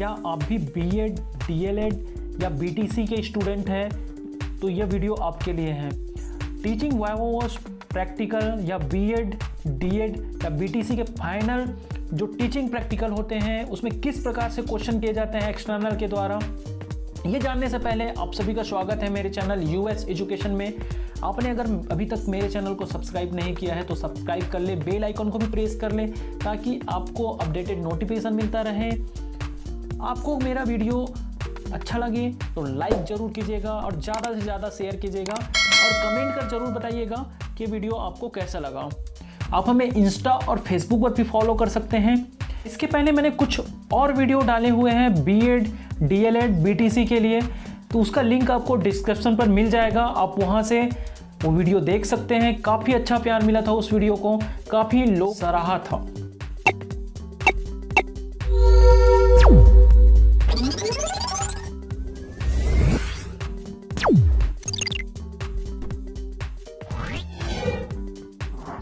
क्या आप भी B Ed D El Ed या बी टी सी के स्टूडेंट हैं? तो यह वीडियो आपके लिए है। टीचिंग वाइवोस प्रैक्टिकल या बी एड डी एड या बी टी सी के फाइनल जो टीचिंग प्रैक्टिकल होते हैं, उसमें किस प्रकार से क्वेश्चन किए जाते हैं एक्सटर्नल के द्वारा? ये जानने से पहले आप सभी का स्वागत है मेरे चैनल यू एस एजुकेशन में। आपने अगर अभी तक मेरे चैनल को सब्सक्राइब नहीं किया है तो सब्सक्राइब कर ले बेल आइकन को भी प्रेस कर ले, ताकि आपको अपडेटेड नोटिफिकेशन मिलता रहे। आपको मेरा वीडियो अच्छा लगे तो लाइक ज़रूर कीजिएगा और ज़्यादा से ज़्यादा शेयर कीजिएगा और कमेंट कर ज़रूर बताइएगा कि वीडियो आपको कैसा लगा। आप हमें इंस्टा और फेसबुक पर भी फॉलो कर सकते हैं। इसके पहले मैंने कुछ और वीडियो डाले हुए हैं B Ed D El Ed B T C के लिए। तो उसका लिंक आपको डिस्क्रिप्शन पर मिल जाएगा। आप वहाँ से वो वीडियो देख सकते हैं। काफ़ी अच्छा प्यार मिला था उस वीडियो को। काफ़ी लोग सराहा था।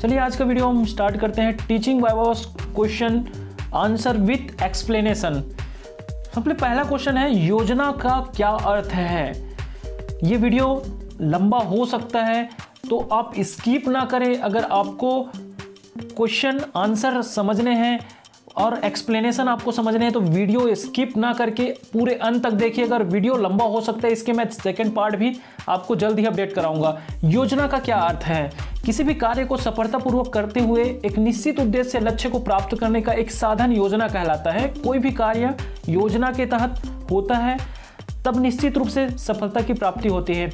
चलिए आज का वीडियो हम स्टार्ट करते हैं teaching vivas question answer with explanation सबसे पहला क्वेश्चन है, योजना का क्या अर्थ है? ये वीडियो लंबा हो सकता है तो आप स्किप ना करें। अगर आपको क्वेश्चन आंसर समझने हैं और एक्सप्लेनेशन आपको समझने हैं तो वीडियो स्किप ना करके पूरे अंत तक देखिए। अगर वीडियो लंबा हो सकता है, इसके मैं सेकेंड पार्ट भी आपको जल्द ही अपडेट कराऊँगा। योजना का क्या अर्थ है? किसी भी कार्य को सफलतापूर्वक करते हुए एक निश्चित उद्देश्य से लक्ष्य को प्राप्त करने का एक साधन योजना कहलाता है। कोई भी कार्य योजना के तहत होता है तब निश्चित रूप से सफलता की प्राप्ति होती है।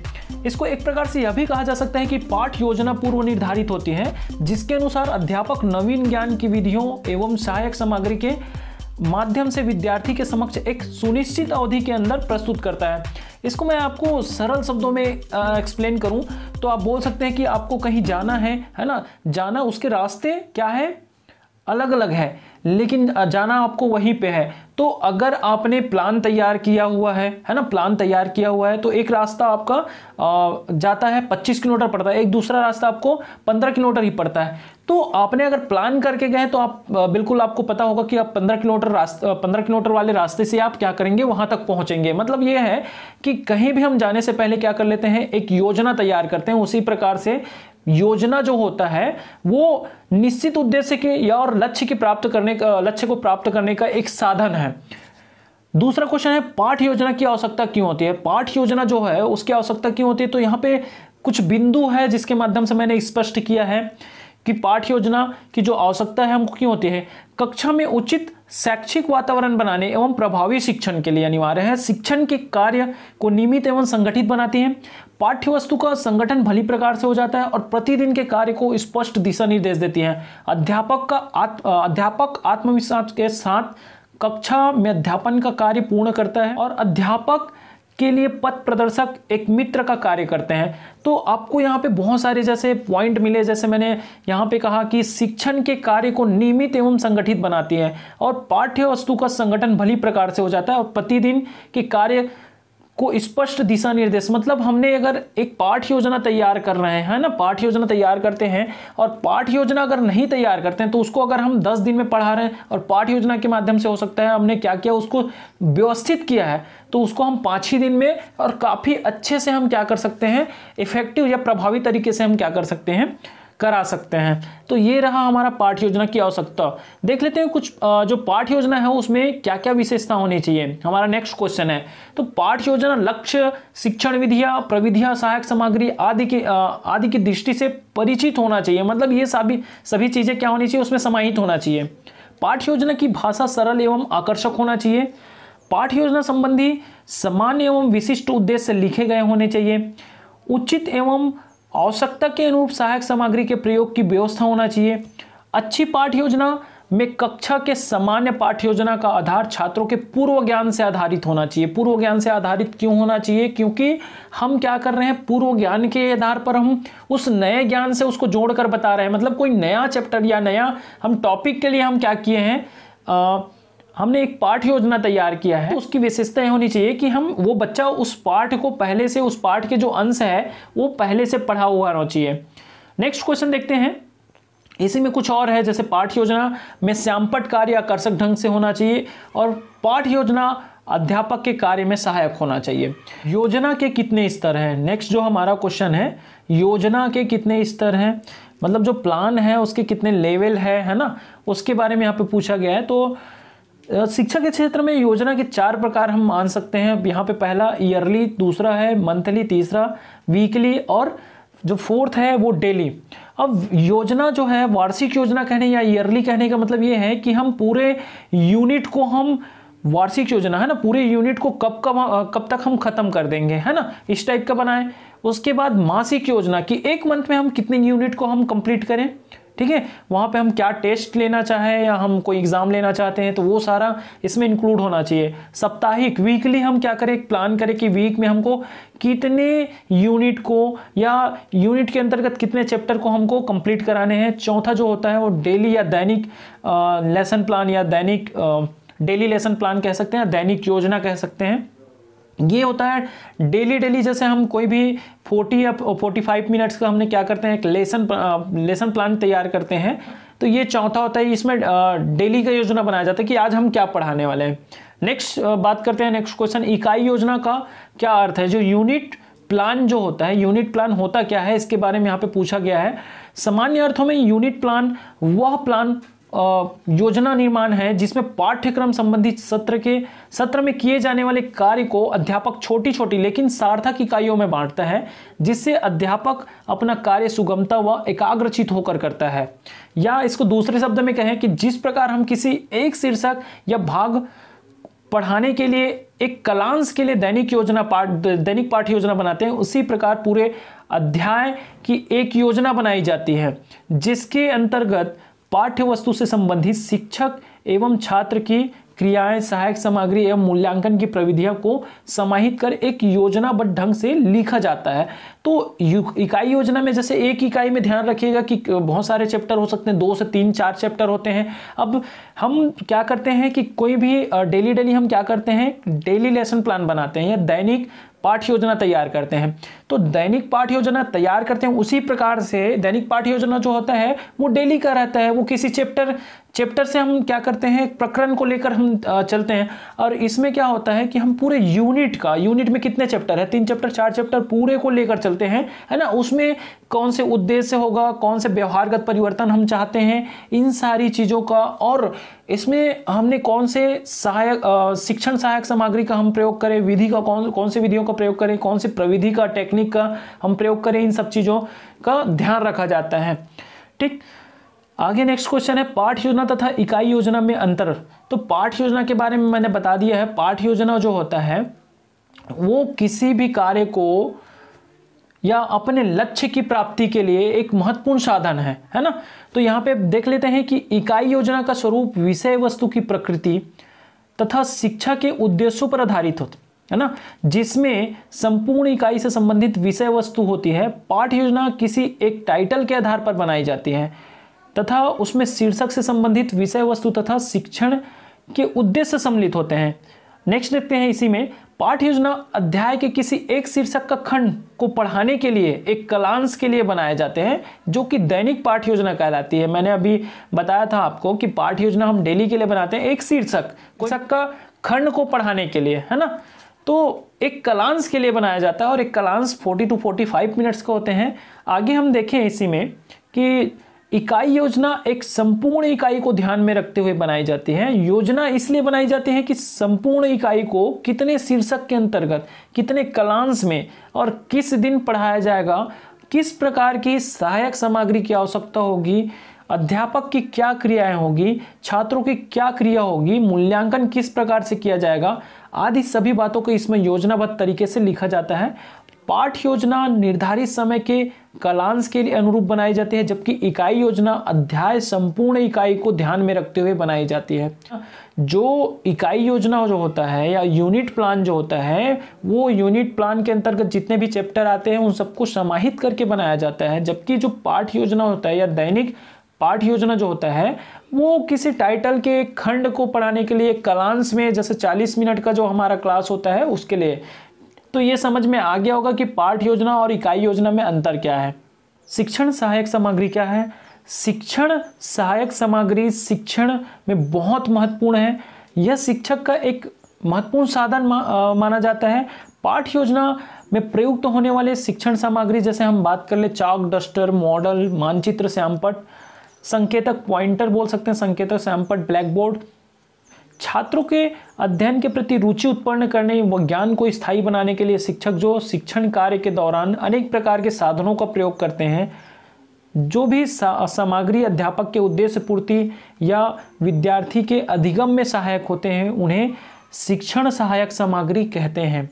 इसको एक प्रकार से यह भी कहा जा सकता है कि पाठ योजना पूर्व निर्धारित होती है, जिसके अनुसार अध्यापक नवीन ज्ञान की विधियों एवं सहायक सामग्री के माध्यम से विद्यार्थी के समक्ष एक सुनिश्चित अवधि के अंदर प्रस्तुत करता है। इसको मैं आपको सरल शब्दों में एक्सप्लेन करूँ तो आप बोल सकते हैं कि आपको कहीं जाना है है ना? जाना, उसके रास्ते क्या है? अलग अलग है। लेकिन जाना आपको वहीं पे है। तो अगर आपने प्लान तैयार किया हुआ है है ना? प्लान तैयार किया हुआ है तो एक रास्ता आपका जाता है 25 किलोमीटर पड़ता है। एक दूसरा रास्ता आपको 15 किलोमीटर ही पड़ता है। तो आपने अगर प्लान करके गए तो आप बिल्कुल आपको पता होगा कि आप 15 किलोमीटर रास्ते 15 किलोमीटर वाले रास्ते से आप क्या करेंगे, वहाँ तक पहुँचेंगे। मतलब ये है कि कहीं भी हम जाने से पहले क्या कर लेते हैं, एक योजना तैयार करते हैं, उसी प्रकार से योजना जो होता है, वो निश्चित उद्देश्य के या और लक्ष्य की प्राप्त करने का, लक्ष्य को प्राप्त करने का एक साधन है। दूसरा क्वेश्चन है, पाठ योजना की आवश्यकता क्यों होती है? पाठ योजना जो है, उसकी आवश्यकता क्यों होती है? तो यहाँ पे कुछ बिंदु है, जिसके माध्यम से मैंने स्पष्ट किया है कि पाठ योजना की जो आवश्यकता है, हमको क्यों होती है? कक्षा में उचित शैक्षिक वातावरण बनाने एवं प्रभावी शिक्षण के लिए अनिवार्य है। शिक्षण के कार्य को नियमित एवं संगठित बनाती है। पाठ्य वस्तु का संगठन भली प्रकार से हो जाता है और प्रतिदिन के कार्य को स्पष्ट दिशा निर्देश देती है। अध्यापक का आत्म अध्यापक आत्मविश्वास के साथ कक्षा में अध्यापन का कार्य पूर्ण करता है और अध्यापक के लिए पथ प्रदर्शक एक मित्र का कार्य करते हैं। तो आपको यहाँ पे बहुत सारे जैसे पॉइंट मिले, जैसे मैंने यहाँ पे कहा कि शिक्षण के कार्य को नियमित एवं संगठित बनाती है और पाठ्य वस्तु का संगठन भली प्रकार से हो जाता है और प्रतिदिन के कार्य को स्पष्ट दिशा निर्देश मतलब हमने अगर एक पाठ योजना तैयार कर रहे हैं ना? पाठ योजना तैयार करते हैं और पाठ योजना अगर नहीं तैयार करते हैं तो उसको अगर हम दस दिन में पढ़ा रहे हैं और पाठ योजना के माध्यम से हो सकता है हमने क्या किया, उसको व्यवस्थित किया है तो उसको हम पाँच ही दिन में और काफ़ी अच्छे से हम क्या कर सकते हैं, इफ़ेक्टिव या प्रभावी तरीके से हम क्या कर सकते हैं करा सकते हैं। तो ये रहा हमारा पाठ योजना की आवश्यकता। देख लेते हैं कुछ जो पाठ योजना है, उसमें क्या क्या विशेषता होनी चाहिए। हमारा नेक्स्ट क्वेश्चन है। तो पाठ योजना लक्ष्य, शिक्षण विधिया, प्रविधिया, सहायक सामग्री आदि की आदि की दृष्टि से परिचित होना चाहिए। मतलब ये सभी सभी चीज़ें क्या होनी चाहिए, उसमें समाहित होना चाहिए। पाठ योजना की भाषा सरल एवं आकर्षक होना चाहिए। पाठ योजना संबंधी सामान्य एवं विशिष्ट उद्देश्य लिखे गए होने चाहिए। उचित एवं आवश्यकता के अनुरूप सहायक सामग्री के प्रयोग की व्यवस्था होना चाहिए। अच्छी पाठ योजना में कक्षा के सामान्य पाठ योजना का आधार छात्रों के पूर्व ज्ञान से आधारित होना चाहिए। पूर्व ज्ञान से आधारित क्यों होना चाहिए? क्योंकि हम क्या कर रहे हैं? पूर्व ज्ञान के आधार पर हम उस नए ज्ञान से उसको जोड़कर बता रहे हैं। मतलब कोई नया चैप्टर या नया हम टॉपिक के लिए हम क्या किए हैं? हमने एक पाठ योजना तैयार किया है। उसकी विशेषताएँ होनी चाहिए कि हम वो बच्चा उस पाठ को पहले से, उस पाठ के जो अंश है, वो पहले से पढ़ा हुआ होना चाहिए। नेक्स्ट क्वेश्चन देखते हैं। इसी में कुछ और है, जैसे पाठ योजना में श्यामपट कार्य आकर्षक ढंग से होना चाहिए और पाठ योजना अध्यापक के कार्य में सहायक होना चाहिए। योजना के कितने स्तर हैं? नेक्स्ट जो हमारा क्वेश्चन है, योजना के कितने स्तर हैं? मतलब जो प्लान है, उसके कितने लेवल है है ना? उसके बारे में यहाँ पे पूछा गया है तो शिक्षा के क्षेत्र में योजना के चार प्रकार हम मान सकते हैं। यहाँ पे पहला ईयरली दूसरा है मंथली तीसरा वीकली और जो फोर्थ है वो डेली अब योजना जो है, वार्षिक योजना कहने या ईयरली कहने का मतलब ये है कि हम पूरे यूनिट को हम वार्षिक योजना, है ना? पूरे यूनिट को कब कब कब तक हम खत्म कर देंगे, है ना? इस टाइप का बनाएँ। उसके बाद मासिक योजना कि एक मंथ में हम कितने यूनिट को हम कंप्लीट करें? ठीक है? वहाँ पे हम क्या टेस्ट लेना चाहें या हम कोई एग्ज़ाम लेना चाहते हैं तो वो सारा इसमें इंक्लूड होना चाहिए। साप्ताहिक वीकली हम क्या करें? प्लान करें कि वीक में हमको कितने यूनिट को या यूनिट के अंतर्गत कितने चैप्टर को हमको कंप्लीट कराने हैं। चौथा जो होता है वो डेली या दैनिक लेसन प्लान या दैनिक डेली लेसन प्लान कह सकते हैं दैनिक योजना कह सकते हैं। ये होता है डेली डेली जैसे हम कोई भी 40 या 45 मिनट्स का हमने क्या करते हैं, एक लेसन लेसन प्लान तैयार करते हैं। तो ये चौथा होता है, इसमें डेली का योजना बनाया जाता है कि आज हम क्या पढ़ाने वाले हैं। नेक्स्ट बात करते हैं नेक्स्ट क्वेश्चन इकाई योजना का क्या अर्थ है? जो यूनिट प्लान जो होता है यूनिट प्लान होता क्या है, इसके बारे में यहाँ पे पूछा गया है। सामान्य अर्थों में यूनिट प्लान वह प्लान योजना निर्माण है, जिसमें पाठ्यक्रम संबंधित सत्र के, सत्र में किए जाने वाले कार्य को अध्यापक छोटी छोटी लेकिन सार्थक इकाइयों में बांटता है, जिससे अध्यापक अपना कार्य सुगमता व एकाग्रचित होकर करता है। या इसको दूसरे शब्द में कहें कि जिस प्रकार हम किसी एक शीर्षक या भाग पढ़ाने के लिए एक कलांश के लिए दैनिक योजना पाठ, दैनिक पाठ योजना बनाते हैं, उसी प्रकार पूरे अध्याय की एक योजना बनाई जाती है, जिसके अंतर्गत पाठ्य वस्तु से संबंधित शिक्षक एवं छात्र की क्रियाएँ, सहायक सामग्री एवं मूल्यांकन की प्रविधियों को समाहित कर एक योजनाबद्ध ढंग से लिखा जाता है। तो इकाई योजना में जैसे एक इकाई में ध्यान रखिएगा कि बहुत सारे चैप्टर हो सकते हैं, दो से तीन, चार चैप्टर होते हैं। अब हम क्या करते हैं कि कोई भी डेली डेली हम क्या करते हैं, डेली लेसन प्लान बनाते हैं या दैनिक पाठ योजना तैयार करते हैं। तो दैनिक पाठ योजना तैयार करते हैं, उसी प्रकार से दैनिक पाठ योजना जो होता है, वो डेली का रहता है। वो किसी चैप्टर चैप्टर से हम क्या करते हैं, प्रकरण को लेकर हम चलते हैं। और इसमें क्या होता है कि हम पूरे यूनिट का, यूनिट में कितने चैप्टर है? तीन चैप्टर, चार चैप्टर पूरे को लेकर चलते हैं, है ना? उसमें कौन से उद्देश्य होगा, कौन से व्यवहारगत परिवर्तन हम चाहते हैं, इन सारी चीज़ों का और इसमें हमने कौन से सहायक शिक्षण सहायक सामग्री का हम प्रयोग करें, विधि का कौन कौन से विधियों का प्रयोग करें, कौन से प्रविधि का, टेक्निक का हम प्रयोग करें, इन सब चीज़ों का ध्यान रखा जाता है। ठीक? आगे नेक्स्ट क्वेश्चन है, पाठ योजना तथा इकाई योजना में अंतर। तो पाठ योजना के बारे में मैंने बता दिया है, पाठ योजना जो होता है, वो किसी भी कार्य को या अपने लक्ष्य की प्राप्ति के लिए एक महत्वपूर्ण साधन है है ना? तो यहाँ पे देख लेते हैं कि इकाई योजना का स्वरूप विषय वस्तु की प्रकृति तथा शिक्षा के उद्देश्यों पर आधारित होता है ना? जिसमें संपूर्ण इकाई से संबंधित विषय वस्तु होती है, पाठ योजना किसी एक टाइटल के आधार पर बनाई जाती है तथा उसमें शीर्षक से संबंधित विषय वस्तु तथा शिक्षण के उद्देश्य सम्मिलित होते हैं। नेक्स्ट देखते हैं इसी में पाठ योजना अध्याय के किसी एक शीर्षक का खंड को पढ़ाने के लिए एक कलांश के लिए बनाए जाते हैं, जो कि दैनिक पाठ योजना कहलाती है। मैंने अभी बताया था आपको कि पाठ योजना हम डेली के लिए बनाते हैं एक शीर्षक शीर्षक का खंड को पढ़ाने के लिए, है ना? तो एक कलांश के लिए बनाया जाता है और एक कलांश 40 टू 45 मिनट्स के होते हैं। आगे हम देखें इसी में कि इकाई योजना एक संपूर्ण इकाई को ध्यान में रखते हुए बनाई जाती है। योजना इसलिए बनाई जाती है कि संपूर्ण इकाई को कितने शीर्षक के अंतर्गत, कितने कलांश में और किस दिन पढ़ाया जाएगा, किस प्रकार की सहायक सामग्री की आवश्यकता होगी, अध्यापक की क्या क्रियाएँ होगी, छात्रों की क्या क्रिया होगी, मूल्यांकन किस प्रकार से किया जाएगा, आदि सभी बातों को इसमें योजनाबद्ध तरीके से लिखा जाता है। पाठ योजना निर्धारित समय के कलांश के लिए अनुरूप बनाई जाती है, जबकि इकाई योजना अध्याय संपूर्ण इकाई को ध्यान में रखते हुए बनाई जाती है। जो इकाई योजना जो होता है या यूनिट प्लान जो होता है, वो यूनिट प्लान के अंतर्गत जितने भी चैप्टर आते हैं, उन सबको समाहित करके बनाया जाता है, जबकि जो पाठ योजना होता है या दैनिक पाठ योजना जो होता है, वो किसी टाइटल के खंड को पढ़ाने के लिए कलांश में, जैसे 40 मिनट का जो हमारा क्लास होता है, उसके लिए तो ये समझ में आ गया होगा कि पाठ योजना और इकाई योजना में अंतर क्या है। शिक्षण सहायक सामग्री क्या है? शिक्षण सहायक सामग्री शिक्षण में बहुत महत्वपूर्ण है। यह शिक्षक का एक महत्वपूर्ण साधन मा, माना जाता है। पाठ योजना में प्रयुक्त होने वाले शिक्षण सामग्री जैसे हम बात कर ले चाक डस्टर मॉडल मानचित्र श्यामपट संकेतक पॉइंटर बोल सकते हैं संकेतक श्यामपट ब्लैक बोर्ड छात्रों के अध्ययन के प्रति रुचि उत्पन्न करने, व ज्ञान को स्थायी बनाने के लिए शिक्षक जो शिक्षण कार्य के दौरान अनेक प्रकार के साधनों का प्रयोग करते हैं, जो भी सामग्री अध्यापक के उद्देश्य पूर्ति या विद्यार्थी के अधिगम में सहायक होते हैं, उन्हें शिक्षण सहायक सामग्री कहते हैं।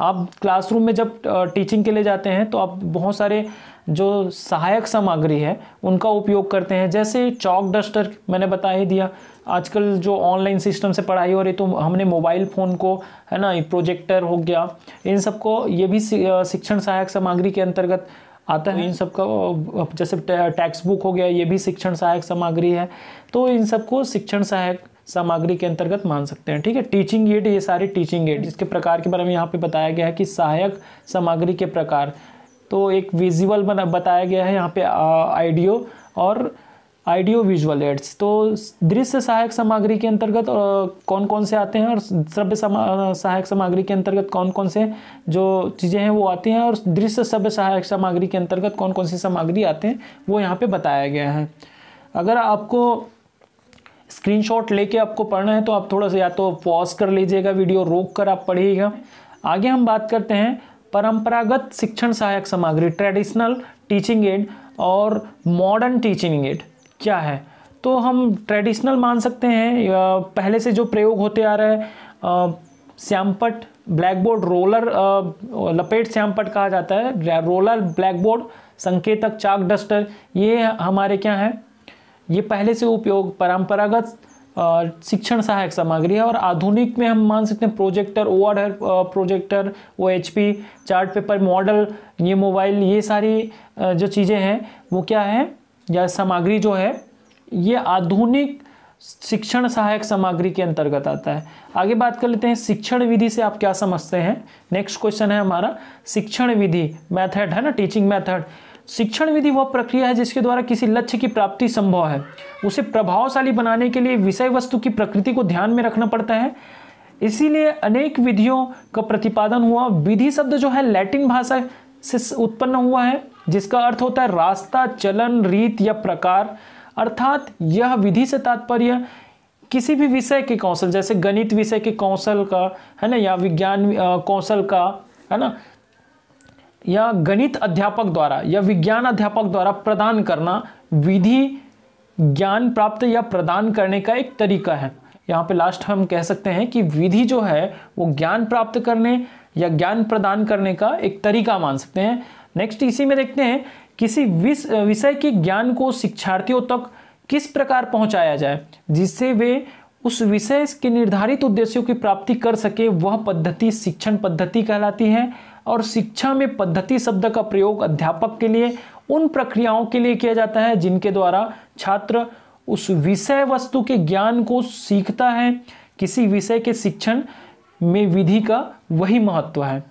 आप क्लासरूम में जब टीचिंग के लिए जाते हैं तो आप बहुत सारे जो सहायक सामग्री है, उनका उपयोग करते हैं। जैसे चौक डस्टर मैंने बता ही दिया आजकल जो ऑनलाइन सिस्टम से पढ़ाई हो रही तो हमने मोबाइल फ़ोन को है ना प्रोजेक्टर हो गया इन सबको ये भी शिक्षण सहायक सामग्री के अंतर्गत आता है। इन सब का जैसे टेक्स्ट बुक हो गया ये भी शिक्षण सहायक सामग्री है। तो इन सबको शिक्षण सहायक सामग्री के अंतर्गत मान सकते हैं ठीक है? टीचिंग एड ये सारे टीचिंग एड इसके प्रकार के बारे में यहाँ पे बताया गया है कि सहायक सामग्री के प्रकार। तो एक विजुअल बना बताया गया है यहाँ पे आइडियो और आइडियो विजुअल एड्स। तो दृश्य सहायक सामग्री के अंतर्गत कौन कौन से आते हैं और श्रव्य सहायक सामग्री के अंतर्गत कौन कौन से जो चीज़ें हैं वो आती हैं और दृश्य सभ्य सहायक सामग्री के अंतर्गत कौन कौन सी सामग्री आते हैं, वो यहाँ पे बताया गया है। अगर आपको स्क्रीनशॉट लेके आपको पढ़ना है तो आप थोड़ा सा या तो पॉज कर लीजिएगा, वीडियो रोक कर आप पढ़िएगा। आगे हम बात करते हैं परंपरागत शिक्षण सहायक सामग्री, ट्रेडिशनल टीचिंग एड और मॉडर्न टीचिंग एड। क्या है? तो हम ट्रेडिशनल मान सकते हैं पहले से जो प्रयोग होते आ रहे हैं श्यामपट ब्लैक बोर्ड रोलर लपेट श्यामपट कहा जाता है। रोलर ब्लैक बोर्ड संकेतक, चाक डस्टर ये हमारे क्या हैं? ये पहले से उपयोग परंपरागत शिक्षण सहायक सामग्री है और आधुनिक में हम मान सकते हैं projector head projector O H P chart paper model ये मोबाइल ये सारी जो चीज़ें हैं, वो क्या है? या सामग्री जो है, ये आधुनिक शिक्षण सहायक सामग्री के अंतर्गत आता है। आगे बात कर लेते हैं, शिक्षण विधि से आप क्या समझते हैं? नेक्स्ट क्वेश्चन है हमारा, शिक्षण विधि मेथड है ना टीचिंग मेथड शिक्षण विधि वह प्रक्रिया है जिसके द्वारा किसी लक्ष्य की प्राप्ति संभव है। उसे प्रभावशाली बनाने के लिए विषय वस्तु की प्रकृति को ध्यान में रखना पड़ता है। इसीलिए अनेक विधियों का प्रतिपादन हुआ। विधि शब्द जो है, लैटिन भाषा से उत्पन्न हुआ है। जिसका अर्थ होता है रास्ता, चलन, रीत या प्रकार। अर्थात यह विधि से तात्पर्य किसी भी विषय के कौशल, जैसे गणित विषय के कौशल का, है ना, या विज्ञान कौशल का, है ना, या गणित अध्यापक द्वारा, या विज्ञान अध्यापक द्वारा प्रदान करना विधि ज्ञान प्राप्त या प्रदान करने का एक तरीका है। यहाँ पे लास्ट हम कह सकते हैं कि विधि जो है, वो ज्ञान प्राप्त करने या ज्ञान प्रदान करने का एक तरीका मान सकते हैं। नेक्स्ट इसी में देखते हैं, किसी विषय के ज्ञान को शिक्षार्थियों तक किस प्रकार पहुँचाया जाए, जिससे वे उस विषय के निर्धारित उद्देश्यों की प्राप्ति कर सके, वह पद्धति शिक्षण पद्धति कहलाती है, और शिक्षा में पद्धति शब्द का प्रयोग अध्यापक के लिए, उन प्रक्रियाओं के लिए किया जाता है, जिनके द्वारा छात्र उस विषय वस्तु के ज्ञान को सीखता है। किसी विषय के शिक्षण में विधि का वही महत्व है।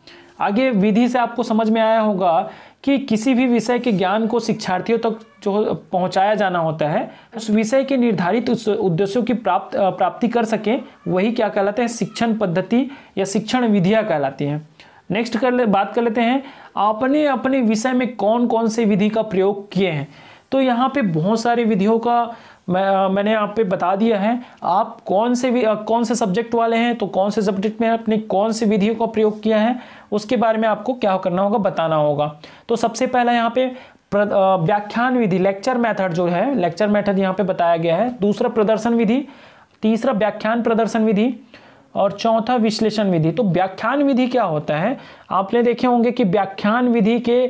आगे विधि से आपको समझ में आया होगा कि किसी भी विषय के ज्ञान को शिक्षार्थियों तक जो पहुँचाया जाना होता है, उस विषय के निर्धारित उद्देश्यों की प्राप्त, प्राप्ति कर सके, वही क्या कहलाते हैं, शिक्षण पद्धति या शिक्षण विधियाँ कहलाती हैं। नेक्स्ट कर ले, बात कर लेते हैं, आपने अपने विषय में कौन कौन से विधि का प्रयोग किए हैं? तो यहाँ पे बहुत सारी विधियों का मैं मैंने आप पे बता दिया है, आप कौन से भी कौन से सब्जेक्ट वाले हैं तो कौन से सब्जेक्ट में आपने कौन से विधियों का प्रयोग किया है, उसके बारे में आपको क्या करना होगा, बताना होगा। तो सबसे पहला यहाँ पे व्याख्यान विधि लेक्चर मेथड जो है लेक्चर मेथड यहाँ पे बताया गया है। दूसरा प्रदर्शन विधि, तीसरा व्याख्यान प्रदर्शन विधि, और चौथा विश्लेषण विधि। तो व्याख्यान विधि क्या होता है, आपने देखे होंगे कि व्याख्यान विधि के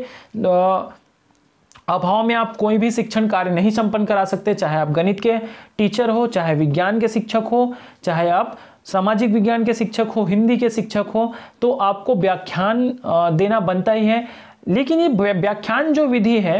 अभाव में आप कोई भी शिक्षण कार्य नहीं संपन्न करा सकते, चाहे आप गणित के टीचर हो, चाहे विज्ञान के शिक्षक हो, चाहे आप सामाजिक विज्ञान के शिक्षक हो, हिंदी के शिक्षक हो तो आपको व्याख्यान देना बनता ही है। लेकिन ये व्याख्यान जो विधि है,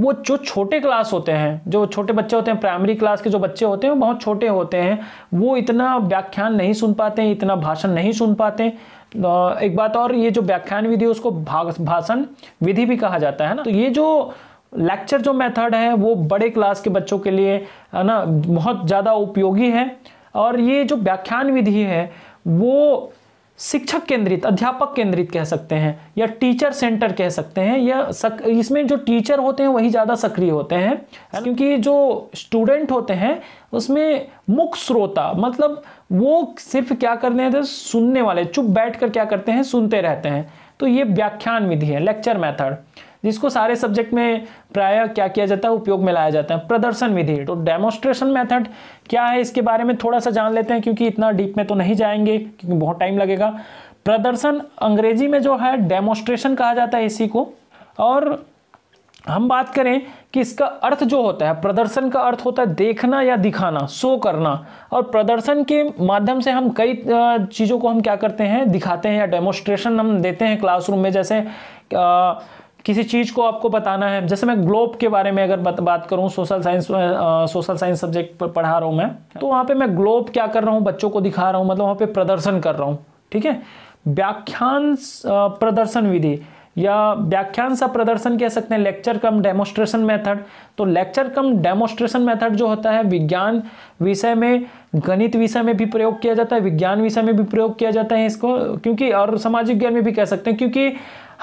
वो जो छोटे क्लास होते हैं, जो छोटे बच्चे होते हैं, प्राइमरी क्लास के जो बच्चे होते हैं, वो बहुत छोटे होते हैं, वो इतना व्याख्यान नहीं सुन पाते हैं, इतना भाषण नहीं सुन पाते एक बात और, ये जो व्याख्यान विधि उसको भाषण विधि भी कहा जाता है ना? तो ये जो लेक्चर जो मेथड है वो बड़े क्लास के बच्चों के लिए है ना बहुत ज़्यादा उपयोगी है। और ये जो व्याख्यान विधि है वो शिक्षक केंद्रित अध्यापक केंद्रित कह सकते हैं या टीचर सेंटर कह सकते हैं या सक, इसमें जो टीचर होते हैं वही ज़्यादा सक्रिय होते हैं। क्योंकि जो स्टूडेंट होते हैं उसमें मुख्य श्रोता मतलब वो सिर्फ़ क्या करते हैं तो सुनने वाले चुप बैठ कर क्या करते हैं सुनते रहते हैं। तो ये व्याख्यान विधि है लेक्चर मेथड जिसको सारे सब्जेक्ट में प्राय क्या किया जाता है उपयोग में लाया जाता है प्रदर्शन विधि। तो डेमोस्ट्रेशन मेथड क्या है इसके बारे में थोड़ा सा जान लेते हैं क्योंकि इतना डीप में तो नहीं जाएँगे क्योंकि बहुत टाइम लगेगा। प्रदर्शन अंग्रेज़ी में जो है डेमोस्ट्रेशन कहा जाता है इसी को। और हम बात करें कि इसका अर्थ जो होता है प्रदर्शन का अर्थ होता है देखना या दिखाना शो करना। और प्रदर्शन के माध्यम से हम कई चीज़ों को हम क्या करते हैं दिखाते हैं या डेमोस्ट्रेशन हम देते हैं क्लासरूम में जैसे आ, किसी चीज़ को आपको बताना है। जैसे मैं ग्लोब के बारे में अगर बात, बात करूँ social science social science subject पर पढ़ा रहा हूँ मैं तो वहाँ पे मैं ग्लोब क्या कर रहा हूँ बच्चों को दिखा रहा हूँ मतलब वहाँ पे प्रदर्शन कर रहा हूँ ठीक है? व्याख्यान प्रदर्शन विधि या व्याख्यान सा प्रदर्शन कह सकते हैं लेक्चर कम डेमोस्ट्रेशन मेथड। तो लेक्चर कम डेमोस्ट्रेशन मेथड जो होता है विज्ञान विषय में गणित विषय में भी प्रयोग किया जाता है विज्ञान विषय में भी प्रयोग किया जाता है इसको क्योंकि और सामाजिक ज्ञान में भी कह सकते हैं क्योंकि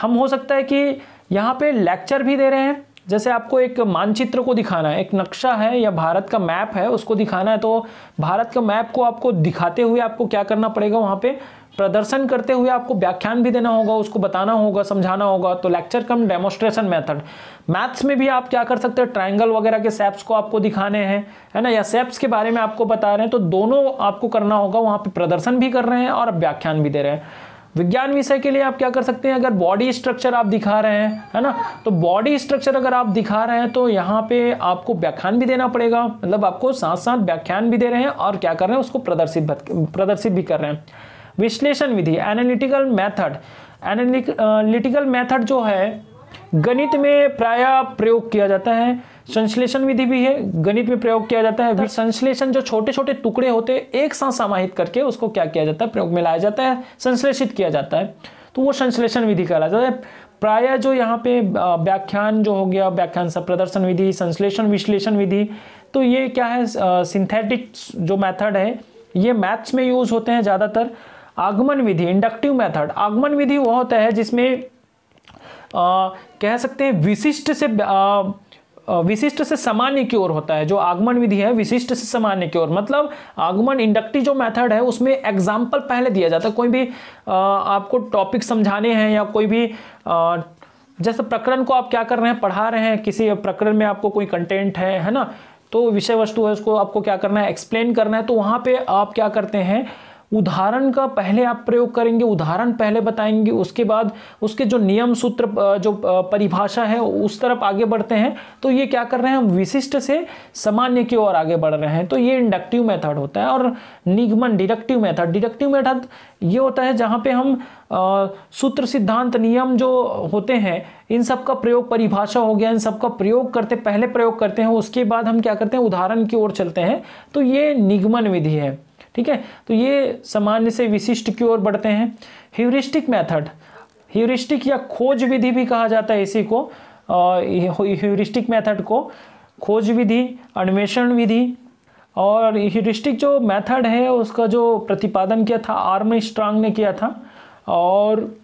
हम हो सकता है कि यहाँ पे लेक्चर भी दे रहे हैं। जैसे आपको एक मानचित्र को दिखाना है, एक नक्शा है या भारत का मैप है, उसको दिखाना है तो भारत का मैप को आपको दिखाते हुए आपको क्या करना पड़ेगा वहाँ पे? प्रदर्शन करते हुए आपको व्याख्यान भी देना होगा, उसको बताना होगा, समझाना होगा। तो lecture cum demonstration method maths में भी आप क्या कर सकते हैं? ट्राइंगल वगैरह के सेप्स को आपको दिखाने हैं, है ना? या सेप्स के बारे में आपको बता रहे हैं तो दोनों आपको करना होगा। वहाँ पे प्रदर्शन भी कर रहे हैं और व्याख्यान भी दे रहे हैं। विज्ञान विषय के लिए आप क्या कर सकते हैं? अगर बॉडी स्ट्रक्चर आप दिखा रहे हैं, है ना? तो बॉडी स्ट्रक्चर अगर आप दिखा रहे हैं तो यहाँ पे आपको व्याख्यान भी देना पड़ेगा। मतलब आपको साथ साथ व्याख्यान भी दे रहे हैं और क्या कर रहे हैं? उसको प्रदर्शित प्रदर्शित भी कर रहे हैं। विश्लेषण विधि एनालिटिकल मैथड एनालिटिकल मैथड जो है, गणित में प्राय प्रयोग किया जाता है। संश्लेषण विधि भी है गणित में प्रयोग किया जाता है। संश्लेषण जो छोटे छोटे टुकड़े होते हैं एक साथ समाहित करके उसको क्या किया जाता है? प्रयोग में लाया जाता है संश्लेषित किया जाता है। तो वो संश्लेषण विधि कहलाता है। प्राय जो यहाँ पे व्याख्यान जो हो गया व्याख्यान सब प्रदर्शन विधि संश्लेषण विश्लेषण विधि तो ये क्या है सिंथेटिक जो मेथड है ये मैथ्स में यूज़ होते हैं ज़्यादातर। आगमन विधि इंडक्टिव मेथड आगमन विधि वो होता है जिसमें आ, कह सकते हैं विशिष्ट से आ, विशिष्ट से सामान्य की ओर होता है। जो आगमन विधि है, विशिष्ट से सामान्य की ओर। मतलब आगमन इंडक्टिव जो मेथड है, उसमें एग्ज़ाम्पल पहले दिया जाता है। कोई भी आपको टॉपिक समझाने हैं या कोई भी जैसे प्रकरण को आप क्या कर रहे हैं, पढ़ा रहे हैं, किसी प्रकरण में आपको कोई कंटेंट है है ना? तो विषय वस्तु है, उसको आपको क्या करना है एक्सप्लेन करना है तो वहाँ पे आप क्या करते हैं उदाहरण का पहले आप प्रयोग करेंगे, उदाहरण पहले बताएँगे, उसके बाद उसके जो नियम सूत्र जो परिभाषा है, उस तरफ़ आगे बढ़ते हैं। तो ये क्या कर रहे हैं, हम विशिष्ट से सामान्य की ओर आगे बढ़ रहे हैं। तो ये इंडक्टिव मेथड होता है और निगमन डिडक्टिव मेथड डिडक्टिव मेथड ये होता है जहाँ पे हम सूत्र, सिद्धांत, नियम जो होते हैं, इन सब का प्रयोग परिभाषा हो गया, इन सब का प्रयोग करते, पहले प्रयोग करते हैं, उसके बाद हम क्या करते हैं, उदाहरण की ओर चलते हैं। तो ये निगमन विधि है। ठीक है? तो ये सामान्य से विशिष्ट की ओर बढ़ते हैं। ह्यूरिस्टिक मेथड ह्यूरिस्टिक या खोज विधि भी कहा जाता है इसी को। ह्यूरिस्टिक मेथड को खोज विधि, अन्वेषण विधि और ह्यूरिस्टिक जो मेथड है, उसका जो प्रतिपादन किया था आर्म स्ट्रांग ने किया था। और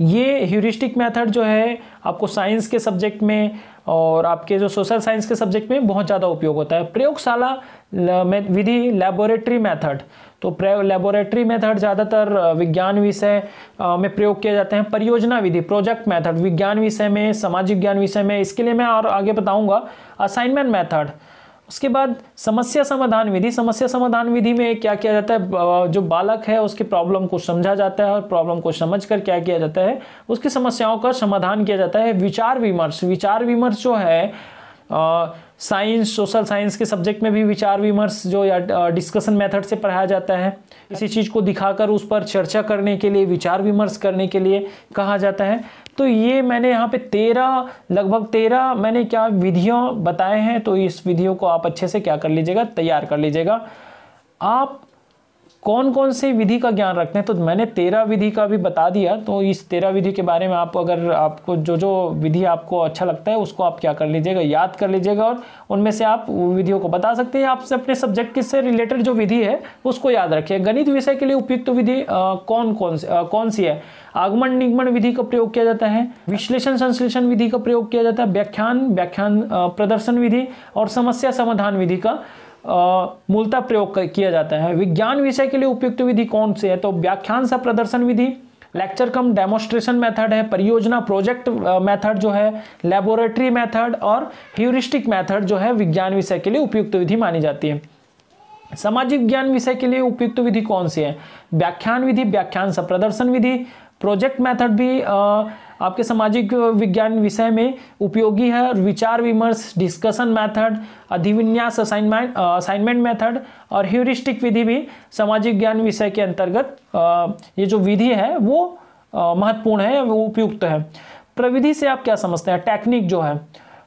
ये ह्यूरिस्टिक मेथड जो है, आपको साइंस के सब्जेक्ट में और आपके जो सोशल साइंस के सब्जेक्ट में बहुत ज़्यादा उपयोग होता है। प्रयोगशाला विधि लेबोरेटरी मेथड तो प्रयोग लेबोरेटरी मेथड ज़्यादातर विज्ञान विषय में प्रयोग किए जाते हैं। परियोजना विधि प्रोजेक्ट मेथड विज्ञान विषय में, सामाजिक ज्ञान विषय में, इसके लिए मैं और आगे बताऊँगा। असाइनमेंट मेथड उसके बाद समस्या समाधान विधि। समस्या समाधान विधि में क्या किया जाता है? जो बालक है, उसकी प्रॉब्लम को समझा जाता है और प्रॉब्लम को समझकर क्या किया जाता है? उसकी समस्याओं का समाधान किया जाता है। विचार विमर्श। विचार विमर्श जो है साइंस सोशल साइंस के सब्जेक्ट में भी विचार विमर्श जो या डिस्कशन मेथड से पढ़ाया जाता है। किसी चीज़ को दिखाकर उस पर चर्चा करने के लिए, विचार विमर्श करने के लिए कहा जाता है। तो ये मैंने यहाँ पे तेरह, लगभग तेरह मैंने क्या विधियों बताए हैं तो इस विधियों को आप अच्छे से क्या कर लीजिएगा, तैयार कर लीजिएगा। आप कौन कौन से विधि का ज्ञान रखते हैं? तो मैंने तेरह विधि का भी बता दिया। तो इस तेरह विधि के बारे में आप अगर आपको जो जो विधि आपको अच्छा लगता है, उसको आप क्या कर लीजिएगा? याद कर लीजिएगा और उनमें से आप विधियों को बता सकते हैं। आपसे अपने सब्जेक्ट से रिलेटेड जो विधि है, उसको याद रखिए। गणित विषय के लिए उपयुक्त तो विधि कौन कौन सी कौन सी है? आगमन निगमन विधि का प्रयोग किया जाता है। विश्लेषण संश्लेषण विधि का प्रयोग किया जाता है। व्याख्यान व्याख्यान प्रदर्शन विधि और समस्या समाधान विधि का मूलता प्रयोग किया जाता है। विज्ञान विषय के लिए उपयुक्त विधि कौन सी है? तो व्याख्यान सा प्रदर्शन विधि लेक्चर कम डेमोस्ट्रेशन मेथड है परियोजना प्रोजेक्ट मेथड जो है लेबोरेटरी मेथड और ह्यूरिस्टिक मेथड जो है विज्ञान विषय के लिए उपयुक्त विधि मानी जाती है। सामाजिक विज्ञान विषय के लिए उपयुक्त विधि कौन सी है? व्याख्यान विधि व्याख्यान सा प्रदर्शन विधि प्रोजेक्ट मेथड भी आ, आपके सामाजिक विज्ञान विषय में उपयोगी है और विचार विमर्श डिस्कशन मेथड अधिविन्यास असाइनमेंट असाइनमेंट मेथड और ह्यूरिस्टिक विधि भी सामाजिक ज्ञान विषय के अंतर्गत ये जो विधि है वो महत्वपूर्ण है, वो उपयुक्त है। प्रविधि से आप क्या समझते हैं? टेक्निक जो है।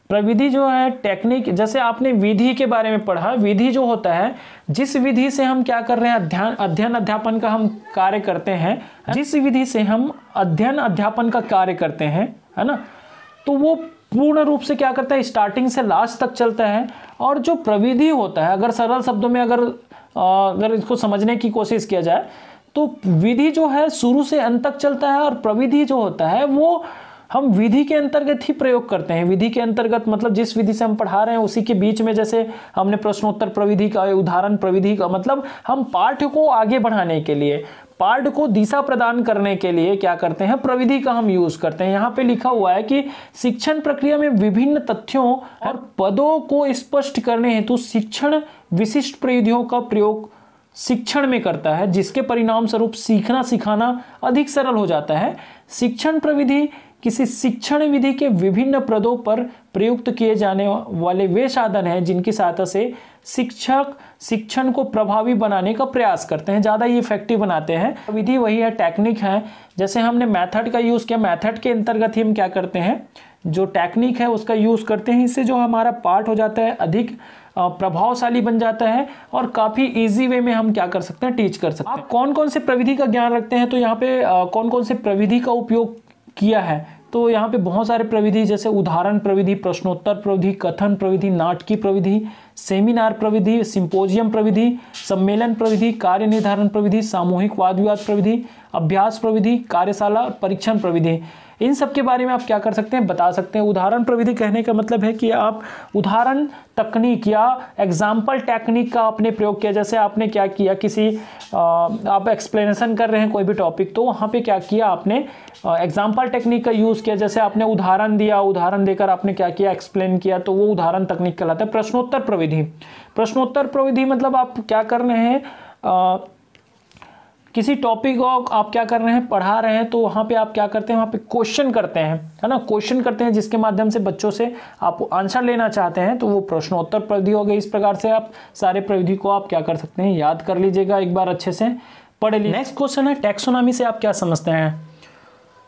प्रविधि जो है टेक्निक जैसे आपने विधि के बारे में पढ़ा विधि जो होता है जिस विधि से हम क्या कर रहे हैं अध्ययन अध्ययन अध्यापन का हम कार्य करते हैं जिस विधि से हम अध्ययन अध्यापन का कार्य करते हैं है ना? तो वो पूर्ण रूप से क्या करता है स्टार्टिंग से लास्ट तक चलता है और जो प्रविधि होता है अगर सरल शब्दों में अगर अगर इसको समझने की कोशिश किया जाए तो विधि जो है शुरू से अंत तक चलता है और प्रविधि जो होता है वो हम विधि के अंतर्गत ही प्रयोग करते हैं। विधि के अंतर्गत मतलब जिस विधि से हम पढ़ा रहे हैं, उसी के बीच में जैसे हमने प्रश्नोत्तर प्रविधि का, उदाहरण प्रविधि का मतलब हम पाठ को आगे बढ़ाने के लिए, पाठ को दिशा प्रदान करने के लिए क्या करते हैं, प्रविधि का हम यूज़ करते हैं। यहाँ पे लिखा हुआ है कि शिक्षण प्रक्रिया में विभिन्न तथ्यों और पदों को स्पष्ट करने हेतु शिक्षण विशिष्ट प्रविधियों का प्रयोग शिक्षण में करता है, जिसके परिणाम स्वरूप सीखना सिखाना अधिक सरल हो जाता है। शिक्षण प्रविधि किसी शिक्षण विधि के विभिन्न पदों पर प्रयुक्त किए जाने वाले वे साधन हैं जिनकी सहायता से शिक्षक शिक्षण को प्रभावी बनाने का प्रयास करते हैं, ज़्यादा ही इफ़ेक्टिव बनाते हैं। विधि वही है टेक्निक है। जैसे हमने मेथड का यूज़ किया मेथड के अंतर्गत ही हम क्या करते हैं? जो टेक्निक है उसका यूज़ करते हैं। इससे जो हमारा पार्ट हो जाता है, अधिक प्रभावशाली बन जाता है और काफ़ी इजी वे में हम क्या कर सकते हैं टीच कर सकते हैं। आप कौन कौन से प्रविधि का ज्ञान रखते हैं? तो यहाँ पे कौन कौन से प्रविधि का उपयोग किया है? तो यहाँ पे बहुत सारे प्रविधि, जैसे उदाहरण प्रविधि, प्रश्नोत्तर प्रविधि, कथन प्रविधि, नाटकी प्रविधि, सेमिनार प्रविधि, सिंपोजियम प्रविधि, सम्मेलन प्रविधि, कार्य निर्धारण प्रविधि, सामूहिक वाद विवाद प्रविधि, अभ्यास प्रविधि, कार्यशाला, परीक्षण प्रविधि। इन सब के बारे में आप क्या कर सकते हैं, बता सकते हैं। उदाहरण प्रविधि कहने का मतलब है कि आप उदाहरण तकनीक या एग्ज़ाम्पल टेक्निक का आपने प्रयोग किया। जैसे आपने क्या किया, किसी आप एक्सप्लेनेशन कर रहे हैं कोई भी टॉपिक तो वहाँ पे क्या किया आपने एग्ज़ाम्पल टेक्निक का यूज़ किया। जैसे आपने उदाहरण दिया, उदाहरण देकर आपने क्या किया एक्सप्लेन किया तो वो उदाहरण तकनीक कहलाता है प्रश्नोत्तर प्रविधि। प्रश्नोत्तर प्रविधि मतलब आप क्या कर रहे हैं किसी टॉपिक को आप क्या कर रहे हैं, पढ़ा रहे हैं तो वहाँ पे आप क्या करते हैं, वहाँ पे क्वेश्चन करते हैं, है ना? क्वेश्चन करते हैं जिसके माध्यम से बच्चों से आप आंसर लेना चाहते हैं तो वो प्रश्नोत्तर प्रविधि हो गई इस प्रकार से आप सारे प्रविधि को आप क्या कर सकते हैं, याद कर लीजिएगा एक बार अच्छे से, पढ़ लीजिए। नेक्स्ट क्वेश्चन है टेक्सोनॉमी से आप क्या समझते हैं?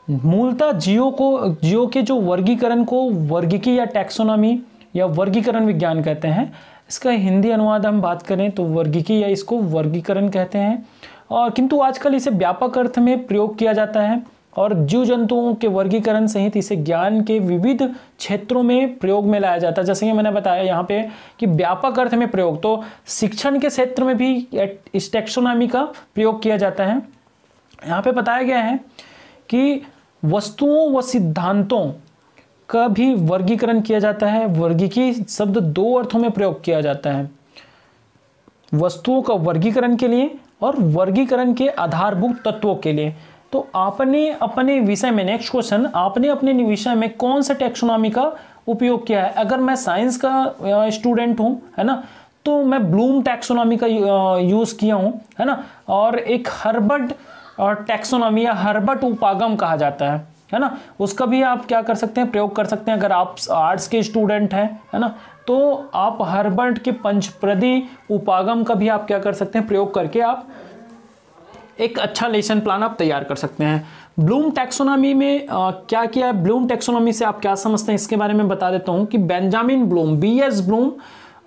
मूलतः जियो को, जियो के जो वर्गीकरण को वर्गीकी या टैक्सोनॉमी या वर्गीकरण विज्ञान कहते हैं, इसका हिंदी अनुवाद हम बात करें तो वर्गीकी या इसको वर्गीकरण कहते हैं। और किंतु आजकल इसे व्यापक अर्थ में प्रयोग किया जाता है और जीव जंतुओं के वर्गीकरण सहित इसे ज्ञान के विविध क्षेत्रों में प्रयोग में लाया जाता है। जैसे कि मैंने बताया यहाँ पे कि व्यापक अर्थ में प्रयोग तो शिक्षण के क्षेत्र में भी इस टेक्सोनॉमी का प्रयोग किया जाता है। यहाँ पे बताया गया है कि वस्तुओं व सिद्धांतों का भी वर्गीकरण किया जाता है। वर्गीकी शब्द दो अर्थों में प्रयोग किया जाता है। वस्तुओं का वर्गीकरण के लिए और वर्गीकरण के आधारभूत तत्वों के लिए। तो आपने अपने विषय में नेक्स्ट क्वेश्चन आपने अपने विषय में कौन सा टेक्सोनॉमी का उपयोग किया है? अगर मैं साइंस का स्टूडेंट हूँ, है ना तो मैं ब्लूम टैक्सोनॉमी का यूज़ किया हूँ, है ना, और एक हर्बर्ट टैक्सोनॉमी या हर्बर्ट उपागम कहा जाता है। है ना? उसका भी आप क्या कर सकते हैं? प्रयोग कर सकते हैं। अगर आप आर्ट्स के स्टूडेंट हैं है ना? तो आप हर्बर्ट के पंचप्रदी उपागम का भी आप क्या कर सकते हैं? प्रयोग करके आप एक अच्छा लेसन प्लान आप तैयार कर सकते हैं। ब्लूम टैक्सोनॉमी में आ, क्या किया है? ब्लूम टैक्सोनॉमी से आप क्या समझते हैं? इसके बारे में बता देता हूँ कि Benjamin Bloom B S Bloom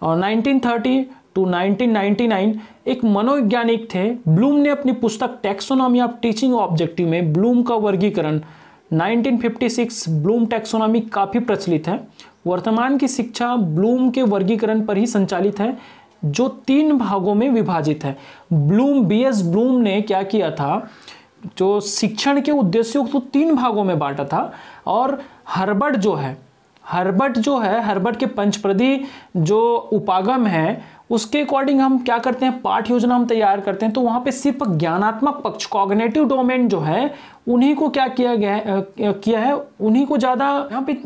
1930 to 1999 एक मनोवैज्ञानिक थे। ब्लूम ने अपनी पुस्तक टेक्सोनॉमी ऑफ़ टीचिंग ऑब्जेक्टिव में ब्लूम का वर्गीकरण 1956 ब्लूम टेक्सोनॉमी काफ़ी प्रचलित है। वर्तमान की शिक्षा ब्लूम के वर्गीकरण पर ही संचालित है, जो तीन भागों में विभाजित है। ब्लूम बी एस ब्लूम ने क्या किया था? जो शिक्षण के उद्देश्यों को तो तीन भागों में बांटा था और हर्बर्ट जो है, हर्बर्ट जो है, हर्बर्ट के पंचप्रदी जो उपागम है उसके अकॉर्डिंग हम क्या करते हैं? पाठ योजना हम तैयार करते हैं। तो वहाँ पे सिर्फ़ ज्ञानात्मक पक्ष कॉग्नेटिव डोमेन जो है, उन्हीं को क्या किया गया किया है? उन्हीं को ज़्यादा यहाँ पे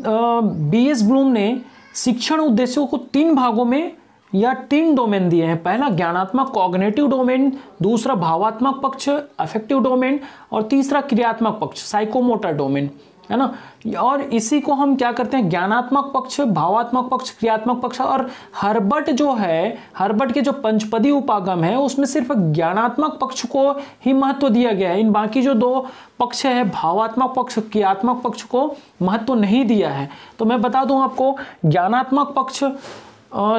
बी एस ब्लूम ने शिक्षण उद्देश्यों को तीन भागों में या तीन डोमेन दिए हैं। पहला, ज्ञानात्मक कॉग्नेटिव डोमेन दूसरा, भावात्मक पक्ष अफेक्टिव डोमेन और तीसरा, क्रियात्मक पक्ष साइकोमोटर डोमेन है ना? और इसी को हम क्या करते हैं? ज्ञानात्मक पक्ष, भावात्मक पक्ष, क्रियात्मक पक्ष और हर्बट जो है, हर्बट के जो पंचपदी उपागम है, उसमें सिर्फ़ ज्ञानात्मक पक्ष को ही महत्व दिया गया है। इन बाकी जो दो पक्ष है, भावात्मक पक्ष, क्रियात्मक पक्ष को महत्व नहीं दिया है। तो मैं बता दूँ आपको, ज्ञानात्मक पक्ष